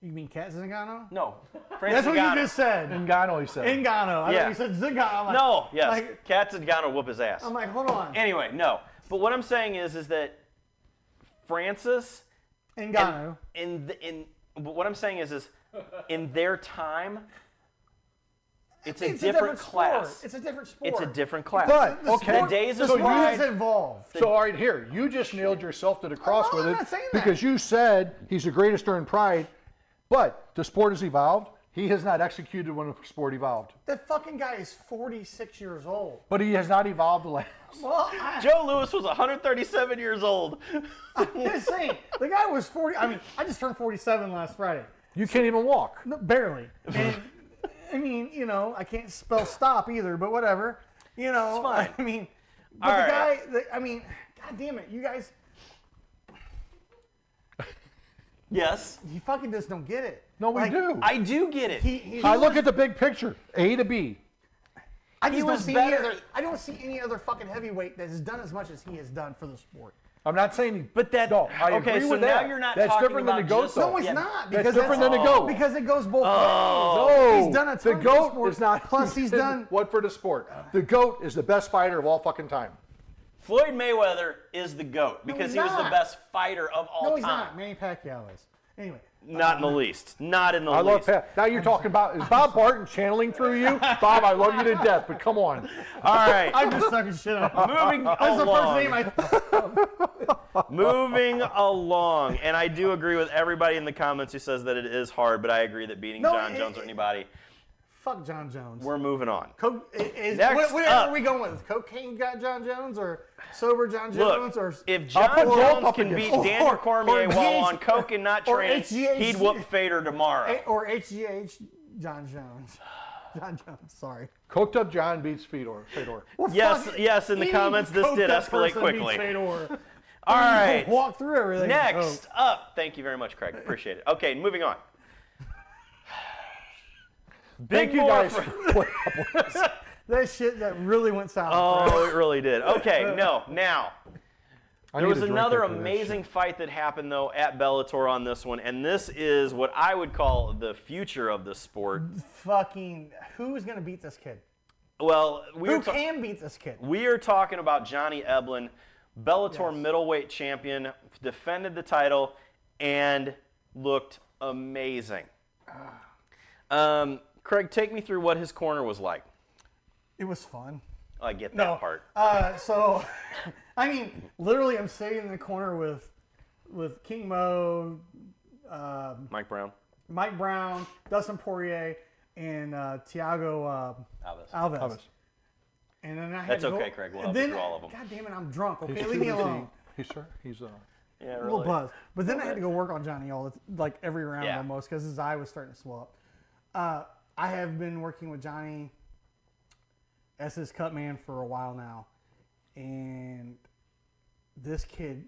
You mean Cat Zingano? No, Francis That's what Ngannou. you just said. Ngannou, he said. Ngannou. I Yeah. thought you said Zingano. Like- No, yes, Like, Cat Zingano whoop his ass. I'm like, hold on. anyway, no. But what I'm saying is, is that Francis Ngannou. in the, in but what I'm saying is is in their time it's a It's different, sport. class. It's a different sport. It's a different class. But, The okay, sport- The days the of sport pride- has evolved. So, all right, here, you just nailed yourself to the oh, cross no, with I'm it not saying that. because you said he's the greatest during Pride, but the sport has evolved. He has not executed when the sport evolved, That fucking guy is 46 years old. but he has not evolved the last. Well, I, Joe Lewis was 137 years old. I'm just saying, the guy was 40. I mean, I just turned 47 last Friday. You can't even walk. No, barely. And I mean, you know, I can't spell stop either, but whatever. You know, It's fine. I mean, but All the right. guy, the, I mean, god damn it, you guys, Yes, you fucking just don't get it. No, we Like, do. I do get it. He, he, I look at the big picture, A to B. I just he don't was see any other. I don't see any other fucking heavyweight that has done as much as he has done for the sport. I'm not saying he, But that- no, I okay, agree so with now that. you're not That's talking different than the about goat, just- though. No, it's Yeah. not That's because different than the goat. Because it goes both Oh. ways. No, He's done a ton the for goat sport. is not. Plus, he's done. what for the sport. The goat is the best fighter of all fucking time. Floyd Mayweather is the goat because he's he was the not. best fighter of all No, he's time. not. Manny Pacquiao is. Anyway, Not in the least. Not in the I least. love Pat. Now you're talking about is Bob Barton channeling through you? Bob, I love you to death, but come on. All right. I'm just sucking shit up. Moving That's the first name along. I. Moving along, and I do agree with everybody in the comments who says that it is hard, but I agree that beating No, John it- Jones or anybody, Fuck John Jones. we're moving on. Co- is, Next what, what up. are we going with? Cocaine got John Jones or sober John Look, or if John put Jones can against- beat Daniel Cormier or while on coke and not or training, he'd whoop Fedor tomorrow. or HGH John Jones. John Jones, sorry. Cooked up John beats Fedor. Fedor. Well, Yes, yes, in the comments, this did escalate quickly. Fedor. All right. Walk through everything. Next Oh. up, thank you very much, Craig. Appreciate it. Okay, moving on. Big Thank you guys for- for putting up with us. That shit that really went south. Oh, it really did. Okay, no, now. I There was another after this amazing fight that happened though at Bellator on this one, and this is what I would call the future of the sport. Fucking who's gonna beat this kid? Well, we Who ta- can beat this kid? we are talking about Johnny Eblen, Bellator Yes. middleweight champion, defended the title, and looked amazing. Um, Craig, take me through what his corner was like. It was fun. I get that No. part. Uh, so, I mean, literally, I'm sitting in the corner with with King Mo, uh, Mike Brown. Mike Brown, Dustin Poirier, and uh, Thiago uh, Alves. Alves. Alves. And then I had That's to go- okay, Craig. We'll help then, you through all of 'em. God damn it, I'm drunk. Okay, leave me alone. He's sir. He's uh. Yeah, A little buzz. But then I had to go work on Johnny all the, like every round Yeah. almost because his eye was starting to swell up. Uh, I have been working with Johnny as his cut man for a while now, and this kid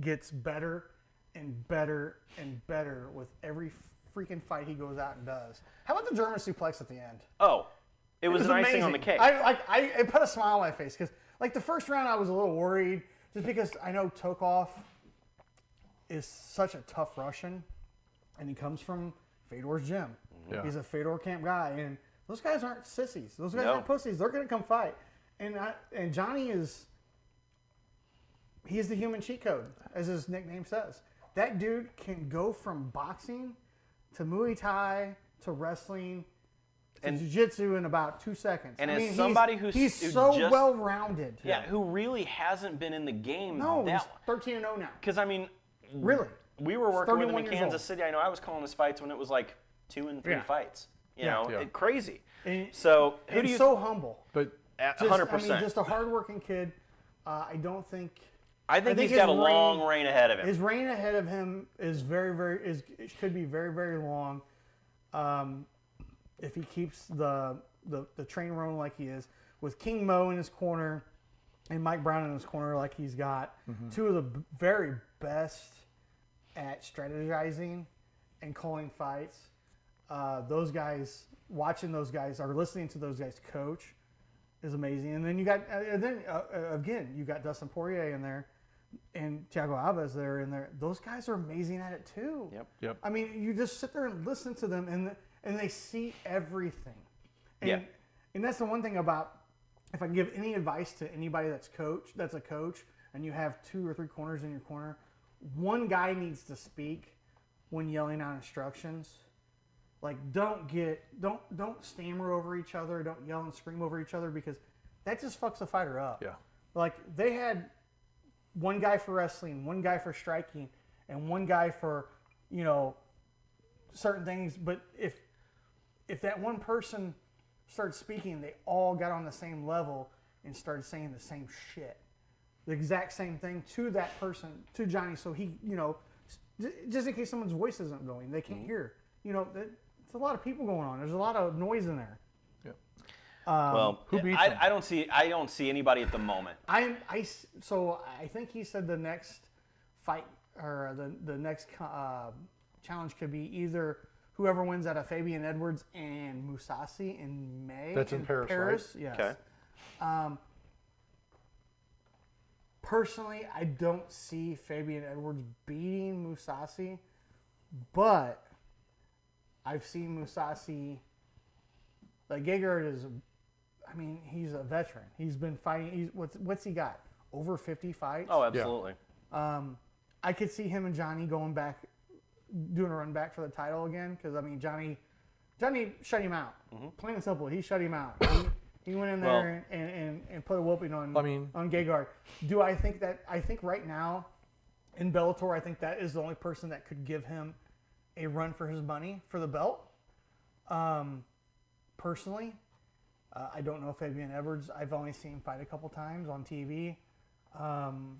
gets better and better and better with every freaking fight he goes out and does. How about the German suplex at the end? Oh, it was, It an icing on the amazing. cake. I like I it put a smile on my face because like the first round I was a little worried just because I know Tokov is such a tough Russian, and he comes from Fedor's gym. Yeah. He's a Fedor camp guy, and those guys aren't sissies. Those guys No. aren't pussies. They're gonna come fight. And I, and Johnny is he is the human cheat code, as his nickname says. That dude can go from boxing to Muay Thai to wrestling to And- jiu-jitsu in about two seconds. and I as mean, he's- somebody who's- he's who so just- well-rounded. yeah, who really hasn't been in the game No, he's 13 and 0 now. Because, I mean, Really? we were working with him in Kansas. City. I know I was calling his fights when it was like two and three Yeah. fights. You Yeah. know, Yeah. it- crazy. And- So, who and do you. so humble. But A Just- hundred I mean, percent. just a hardworking kid. Uh, I don't think I think I he's think got a his long reign- reign ahead of him. his reign ahead of him is very, very is it could be very, very long. Um, if he keeps the, the the train rolling like he is, with King Mo in his corner and Mike Brown in his corner like he's got, two of the b- very best at strategizing and calling fights. Uh, those guys, watching those guys or listening to those guys coach is amazing. And then you got, uh, and then uh, uh, again, you got Dustin Poirier in there and Thiago Alves there in there. Those guys are amazing at it too. Yep. Yep. I mean, you just sit there and listen to them, and and they see everything. And, Yeah. And that's the one thing about if I can give any advice to anybody that's coach, that's a coach, and you have two or three corners in your corner, one guy needs to speak when yelling out instructions. Like don't get don't don't stammer over each other, don't yell and scream over each other because that just fucks the fighter up. Yeah. Like they had one guy for wrestling, one guy for striking, and one guy for, you know, certain things. But if if that one person started speaking, they all got on the same level and started saying the same shit, the exact same thing to that person, to Johnny. So he, you know, just in case someone's voice isn't going, they can't mm-hmm. hear. You know, that, it's a lot of people going on. There's a lot of noise in there. Yep. well, who beats I, him? I don't see. I don't see anybody at the moment. I, I s- so I think he said the next fight or the the next uh, challenge could be either whoever wins out of Fabian Edwards and Mousasi in May. That's in Paris, right? Paris, yes. Okay. Personally, I don't see Fabian Edwards beating Mousasi, but I've seen Mousasi. Like Gegard is, I mean, he's a veteran. He's been fighting. He's what's what's he got? Over fifty fights. Oh, absolutely. Um, I could see him and Johnny going back doing a run back for the title again because I mean Johnny, Johnny shut him out. Plain and simple, he shut him out. He, he went in there and, and, and, and put a whooping on I mean- on Gegard. Do I think that? I think right now in Bellator, I think that is the only person that could give him a run for his money for the belt. Um, personally, uh, I don't know if Fabian Edwards. I've only seen him fight a couple times on TV. Um,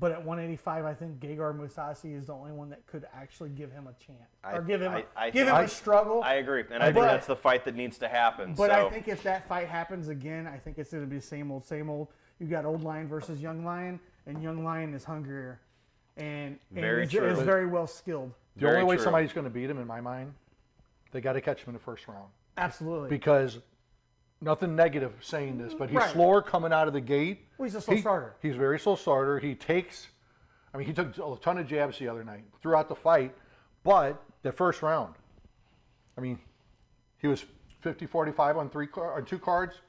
but at 185, I think Gegard Mousasi is the only one that could actually give him a chance I- or give him, a I- I give him a struggle. I agree, and I think that's the fight that needs to happen. But so. I think if that fight happens again, I think it's going to be the same old, same old. You got old lion versus young lion, and young lion is hungrier, and, and Very is, true. is very well skilled. The Very only way true. somebody's going to beat him, in my mind, they got to catch him in the first round. Absolutely. Because nothing negative saying this, but he's Right. slower coming out of the gate. Well, he's a slow He- starter. He's a very slow starter. He takes, I mean, he took a ton of jabs the other night throughout the fight, but the first round, I mean, he was 50 45 on three car, on two cards,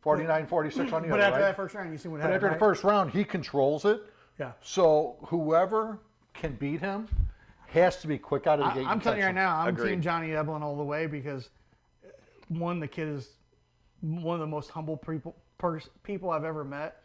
49 46 on the but other. But after right? that first round, you see what But happened. after the first round, he controls it. Yeah. So whoever can beat him has to be quick out of the gate. I, I'm telling you right him. now, I'm Agreed. team Johnny Eblen all the way because uh, one, the kid is one of the most humble people pers- people I've ever met,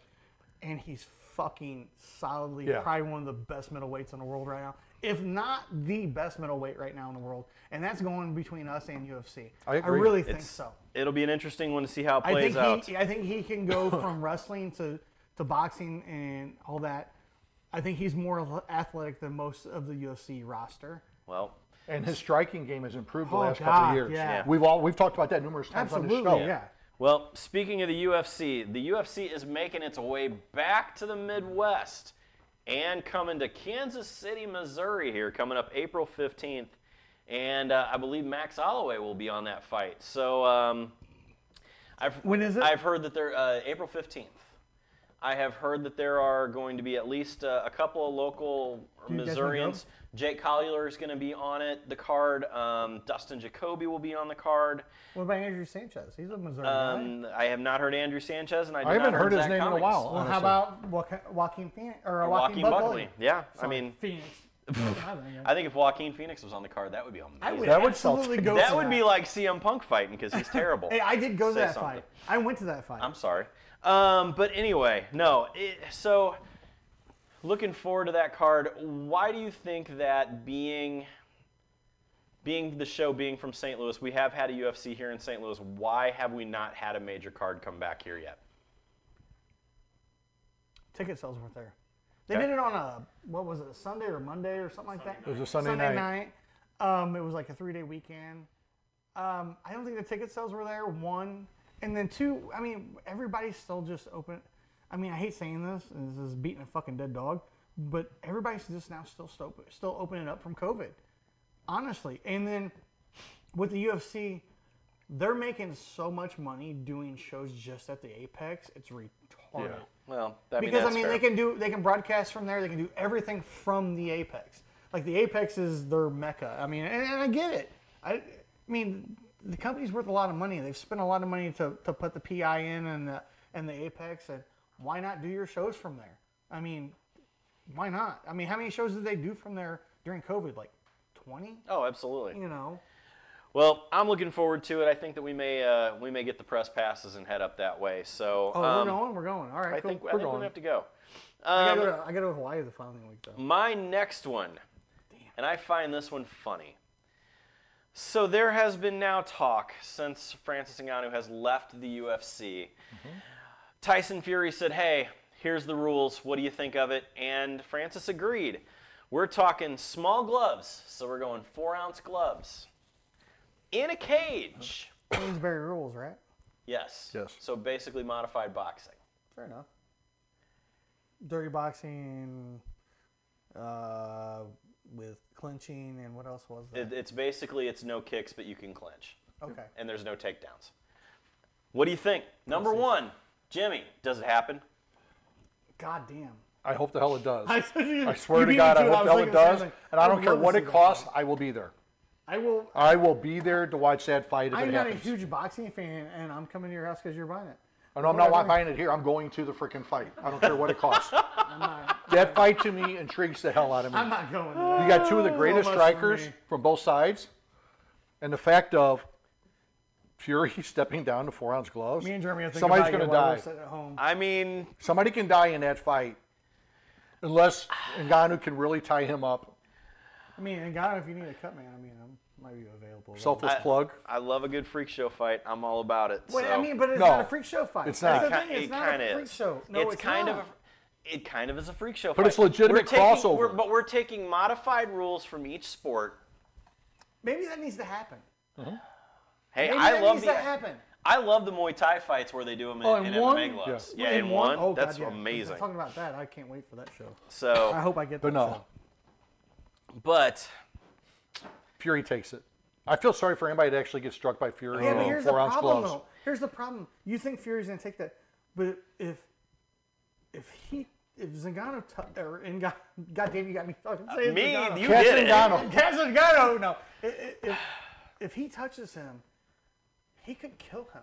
and he's fucking solidly Yeah. probably one of the best middleweights in the world right now, if not the best middleweight right now in the world, and that's going between us and UFC. I agree. really think It's- so. It'll be an interesting one to see how it I plays think out. he, I think he can go from wrestling to, to boxing and all that. I think he's more athletic than most of the UFC roster. well, And his striking game has improved the Oh, last couple of years. yeah. We've all we've talked about that numerous times on Absolutely, this show. yeah. Well, speaking of the UFC, the UFC is making its way back to the Midwest and coming to Kansas City, Missouri here, coming up April 15th. And uh, I believe Max Holloway will be on that fight. So um, I've, When is it? I've heard that they're uh, April 15th. I have heard that there are going to be at least uh, a couple of local Do you guys wanna Missourians. Jake Collier is going to be on it, the card. Um, Dustin Jacoby will be on the card. What about Andrew Sanchez? He's a Missouri guy. Um, I have not heard Andrew Sanchez, and I, I haven't not heard his Zach name in a while. Well, honestly. how about Joaquin, Joaquin Phoenix or Or Joaquin, Joaquin Buckley? Buckley. Yeah, I mean, Phoenix. I think if Joaquin Phoenix was on the card, that would be amazing. I would That would absolutely tickets. go. that to would be like CM Punk fighting because he's terrible. Hey, I did go to Say that something. fight. I went to that fight. I'm sorry. Um, but anyway, no. It, so, looking forward to that card. Why do you think that being being the show being from St. Louis, we have had a UFC here in St. Louis. Why have we not had a major card come back here yet? Ticket sales weren't there. They Okay. did it on a what was it, a Sunday or Monday or something like that. It was a Sunday night. night. Um, it was like a three day weekend. Um, I don't think the ticket sales were there. One, and then two. I mean, everybody's still just open. I mean, I hate saying this. and This is beating a fucking dead dog, but everybody's just now still still, still opening up from COVID. Honestly, and then with the UFC, they're making so much money doing shows just at the Apex. It's retarded. Yeah. Well, I mean, Because I mean, fair. they can do they can broadcast from there. They can do everything from the Apex. Like the Apex is their mecca. I mean, and, and I get it. I, I mean, the company's worth a lot of money. They've spent a lot of money to, to put the PI in and the and the Apex. And why not do your shows from there? I mean, why not? I mean, how many shows did they do from there during COVID? Like twenty. Oh, absolutely. You know. Well, I'm looking forward to it. I think that we may uh, we may get the press passes and head up that way. So Oh, um, we're going. We're going. All right. I cool. think we're think we're going. gonna have to go. I Um, gotta go to I gotta go to Hawaii the following week though. My next one, and I find this one funny. So there has been now talk since Francis Ngannou has left the UFC. Tyson Fury said, "Hey, here's the rules. What do you think of it?" And Francis agreed. We're talking small gloves, so we're going four ounce gloves in a cage. Queensberry rules, right? Yes. Yes. So basically modified boxing. Fair enough. Dirty boxing, uh, with clinching and what else was there? It, it's basically it's no kicks, but you can clinch. okay. and there's no takedowns. What do you think? Number one, Jimmy, does it happen? God damn. I hope the hell it does. I, I swear to God, I hope the hell it does. And I don't care what it costs, I will be there. I will. I will be there to watch that fight if I'm it not happens. a huge boxing fan, and I'm coming to your house because you're buying it. I know I'm not Whatever. buying it here. I'm going to the freaking fight. I don't care what it costs. I'm not, that fight to me intrigues the hell out of me. I'm not going. To. You got two of the greatest much strikers from both sides, and the fact of Fury stepping down to four ounce gloves. Me and Jeremy are thinking Somebody's about gonna it while we're die. at home. I mean, Somebody can die in that fight, unless Ngannou can really tie him up. I mean, and God, if you need a cut man, I mean, I might be available. Selfless I- plug. I love a good freak show fight. I'm all about it. Wait, so. I mean, but it's No, not a freak show fight. it's not. the Ki- thing, It's it not kind a freak is. show. No, it's, kind not. of. A, it kind of is a freak show. Fight. But fight. it's legitimate We're taking- crossover. we're- but we're taking modified rules from each sport. Maybe that needs to happen. Mm-hmm. Hey, Maybe I that love needs the to happen. I love the Muay Thai fights where they do them in, Oh, in in one? MMA gloves. Yeah. Yeah, in, one. Oh, that's God, yeah. amazing. Talking about that, I can't wait for that show. So I hope I get that But no. show. but Fury takes it. I feel sorry for anybody that actually gets struck by Fury Yeah, but here's the ounce problem, gloves. though. Here's the problem. You think Fury's gonna take that, but if if he if Zingano t- or Ngannou, God damn, you got me fucking uh, saying me, Zingano. you Cat did it. Zingano. Kaz Zingano, no. I- I- If, if he touches him, he could kill him.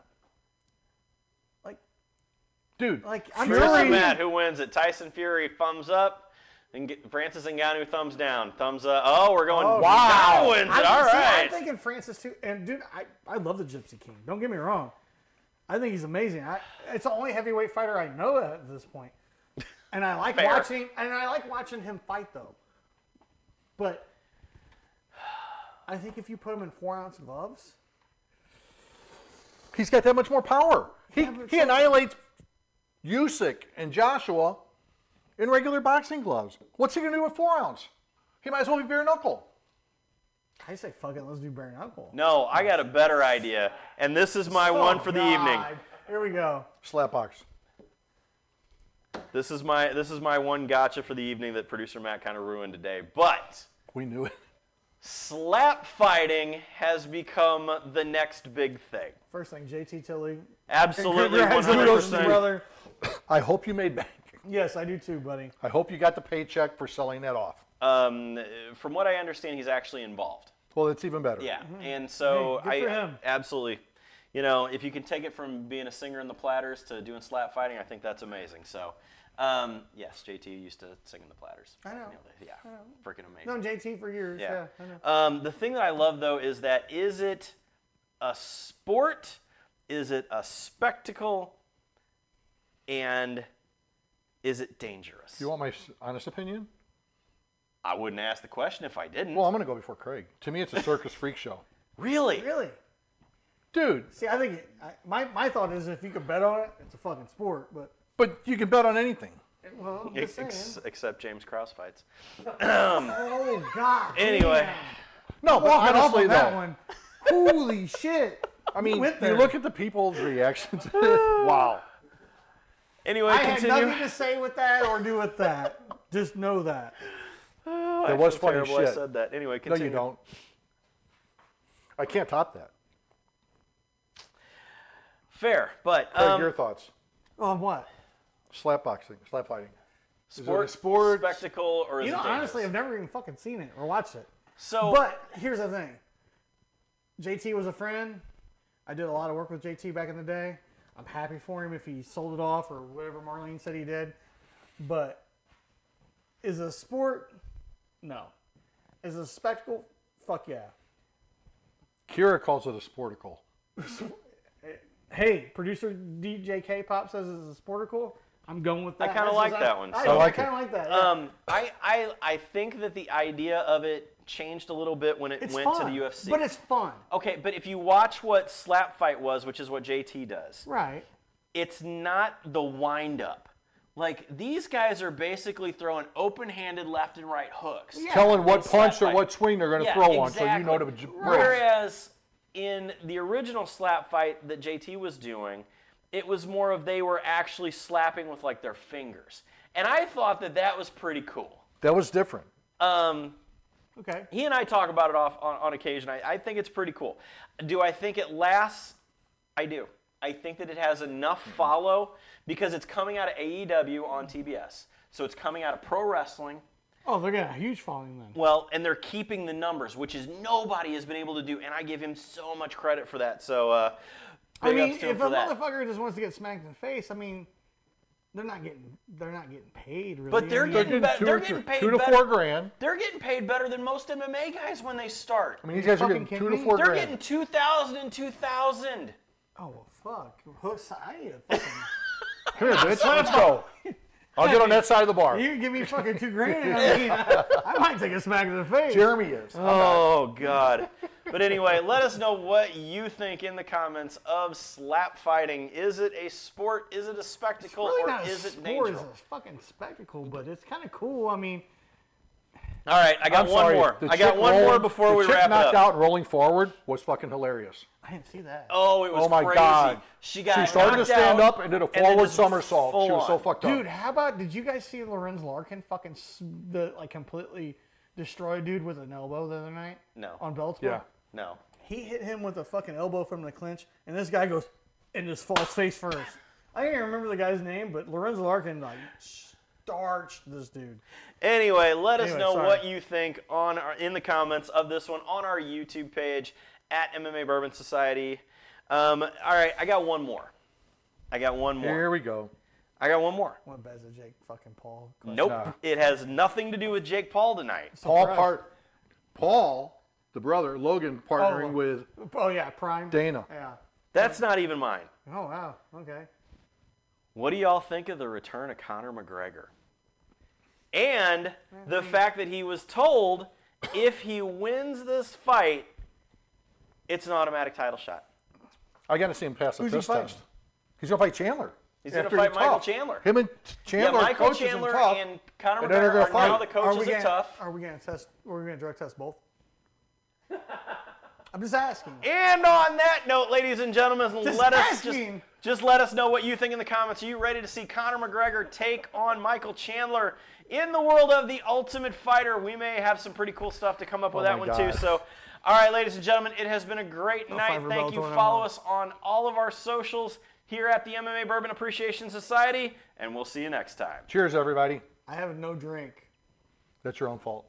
Like, Dude, like I'm Fury- telling you, Matt, who wins it? Tyson Fury, thumbs up. And get, Francis Ngannou, thumbs down. Thumbs up. Oh, we're going. Oh, wow. wow. wins I'm, it. All see, right. I'm thinking Francis too. And dude, I, I love the Gypsy King. Don't get me wrong. I think he's amazing. I, it's the only heavyweight fighter I know at this point. And I like Fair. watching and I like watching him fight though. But I think if you put him in four ounce gloves, he's got that much more power. He, Yeah, he so- annihilates Usyk and Joshua in regular boxing gloves. What's he going to do with four ounce? He might as well be bare knuckle. I say fuck it, let's do bare knuckle. No, I got a better idea. And this is my Oh, one for the evening. God. Here we go. Slap box. This is my this is my one gotcha for the evening that producer Matt kind of ruined today. But We knew it. slap fighting has become the next big thing. First thing, JT Tilly. Absolutely, 100%. brother. I hope you made bank. Yes, I do too, buddy. I hope you got the paycheck for selling that off. Um, from what I understand, he's actually involved. Well, that's even better. Yeah, and so Hey, good I for him. absolutely, you know, if you can take it from being a singer in the Platters to doing slap fighting, I think that's amazing. So, um, yes, JT used to sing in the Platters. I know. Nailed it. Yeah, freaking amazing. Known JT for years. Yeah, Yeah. I know. Um, the thing that I love though is that is it a sport? Is it a spectacle? And is it dangerous? You want my honest opinion? I wouldn't ask the question if I didn't. Well, I'm going to go before Craig. To me, it's a circus freak show. really? Really? Dude, See, I think it, I, my my thought is if you could bet on it, it's a fucking sport. But but you can bet on anything. Eh, well, I'm just Ex- except James Krause fights. Oh God. Anyway. damn. No, but Walking honestly, on that though, one. Holy shit! I mean, you look at the people's reactions. wow. Anyway, I had continue. nothing to say with that or do with that. Just know that. Oh, It I was feel funny terrible I shit. said that. Anyway, continue. No, you don't. I can't top that. Fair, but Craig, um, your thoughts? On what? Slap boxing, slap fighting. it a sport, sport? spectacle, or is You know, it honestly, I've never even fucking seen it or watched it. so But here's the thing. JT was a friend. I did a lot of work with JT back in the day. I'm happy for him if he sold it off or whatever Marlene said he did. But is it a sport? No. Is it a spectacle? Fuck yeah. Kira calls it a sporticle. Hey, producer DJ K Pop says it's a sporticle. I'm going with that. I kinda like that one, I, so- I, I like kind of like that. yeah. um, I, I I think that the idea of it changed a little bit when it it's went fun, to the UFC. but it's fun, okay, but if you watch what slap fight was, which is what JT does, right? it's not the wind up. Like these guys are basically throwing open-handed left and right hooks. Yeah. Telling what in slap punch or fight. what swing they're going to Yeah, throw on, so you know to exactly. j- Whereas in the original slap fight that JT was doing, it was more of they were actually slapping with like their fingers, and I thought that that was pretty cool. That was different. Um, Okay. he and I talk about it off on, on occasion. I, I think it's pretty cool. Do I think it lasts? I do. I think that it has enough follow because it's coming out of AEW on TBS. So it's coming out of pro wrestling. Oh, they're getting a huge following then. Well, and they're keeping the numbers, which is nobody has been able to do, and I give him so much credit for that. So, uh, I mean, ups to him if a that. motherfucker just wants to get smacked in the face, I mean, they're not getting they're not getting paid really. But they're I mean, They're getting getting be- two, they're getting paid two to better. four grand. They're getting paid better than most MMA guys when they start. I mean, these guys are getting two to me? four They're grand. getting 2000 and 2000. Oh well, fuck. Who's- I need a fucking. Come here, bitch. Let's go. I'll get on that side of the bar. you can give me fucking two grand. I mean, I, I might take a smack in the face. Jeremy is. Oh God. But anyway, let us know what you think in the comments of slap fighting. Is it a sport? Is it a spectacle? It's spectacle? really or not a is it sport. dangerous? It's a fucking spectacle, but it's kind of cool. I mean, All right, I got I'm one sorry, more. the I got chick one more before the we chick wrap it knocked up. out rolling forward was fucking hilarious. I didn't see that. Oh, it was Oh my crazy. God. She got She started to stand up and did a forward somersault. She was so on. fucked Dude, how about did you guys see Lorenz Larkin fucking the like completely destroy a dude with an elbow the other night No. on Bellator? Yeah. No. He hit him with a fucking elbow from the clinch, and this guy goes and just falls face first. I can't remember the guy's name, but Lorenz Larkin like starched this dude. Anyway, let us know sorry. what you think on our, in the comments of this one on our YouTube page at MMA Bourbon Society. Um, all right, I got one more. I got one more. Here we go. I got one more. What bad is it, Jake fucking Paul? question? Nope. Nah. It has nothing to do with Jake Paul tonight. Paul Surprise. part. Paul, the brother, Logan, partnering Oh. with Oh yeah, Prime. Dana. Yeah. That's not even mine. Oh wow. Okay. What do y'all think of the return of Conor McGregor? And the fact that he was told if he wins this fight, it's an automatic title shot. I got to see him pass the Who's he fist fighting? test. He's gonna fight Chandler. He's going to fight Michael tough. Chandler. Him and Chandler yeah, are Michael coaches Chandler and tough. and Conor and then they're McGregor are now fight. the Are coaches we gonna tough. Are we gonna test? Are we gonna drug test both? I'm just asking. And on that note, ladies and gentlemen, Just let us just, just let us know what you think in the comments. Are you ready to see Conor McGregor take on Michael Chandler in the world of the Ultimate Fighter? We may have some pretty cool stuff to come up with Oh that my one too. So, all right, ladies and gentlemen, it has been a great night. Thank you. Follow number us on all of our socials here at the MMA Bourbon Appreciation Society, and we'll see you next time. Cheers, everybody. I have no drink. That's your own fault.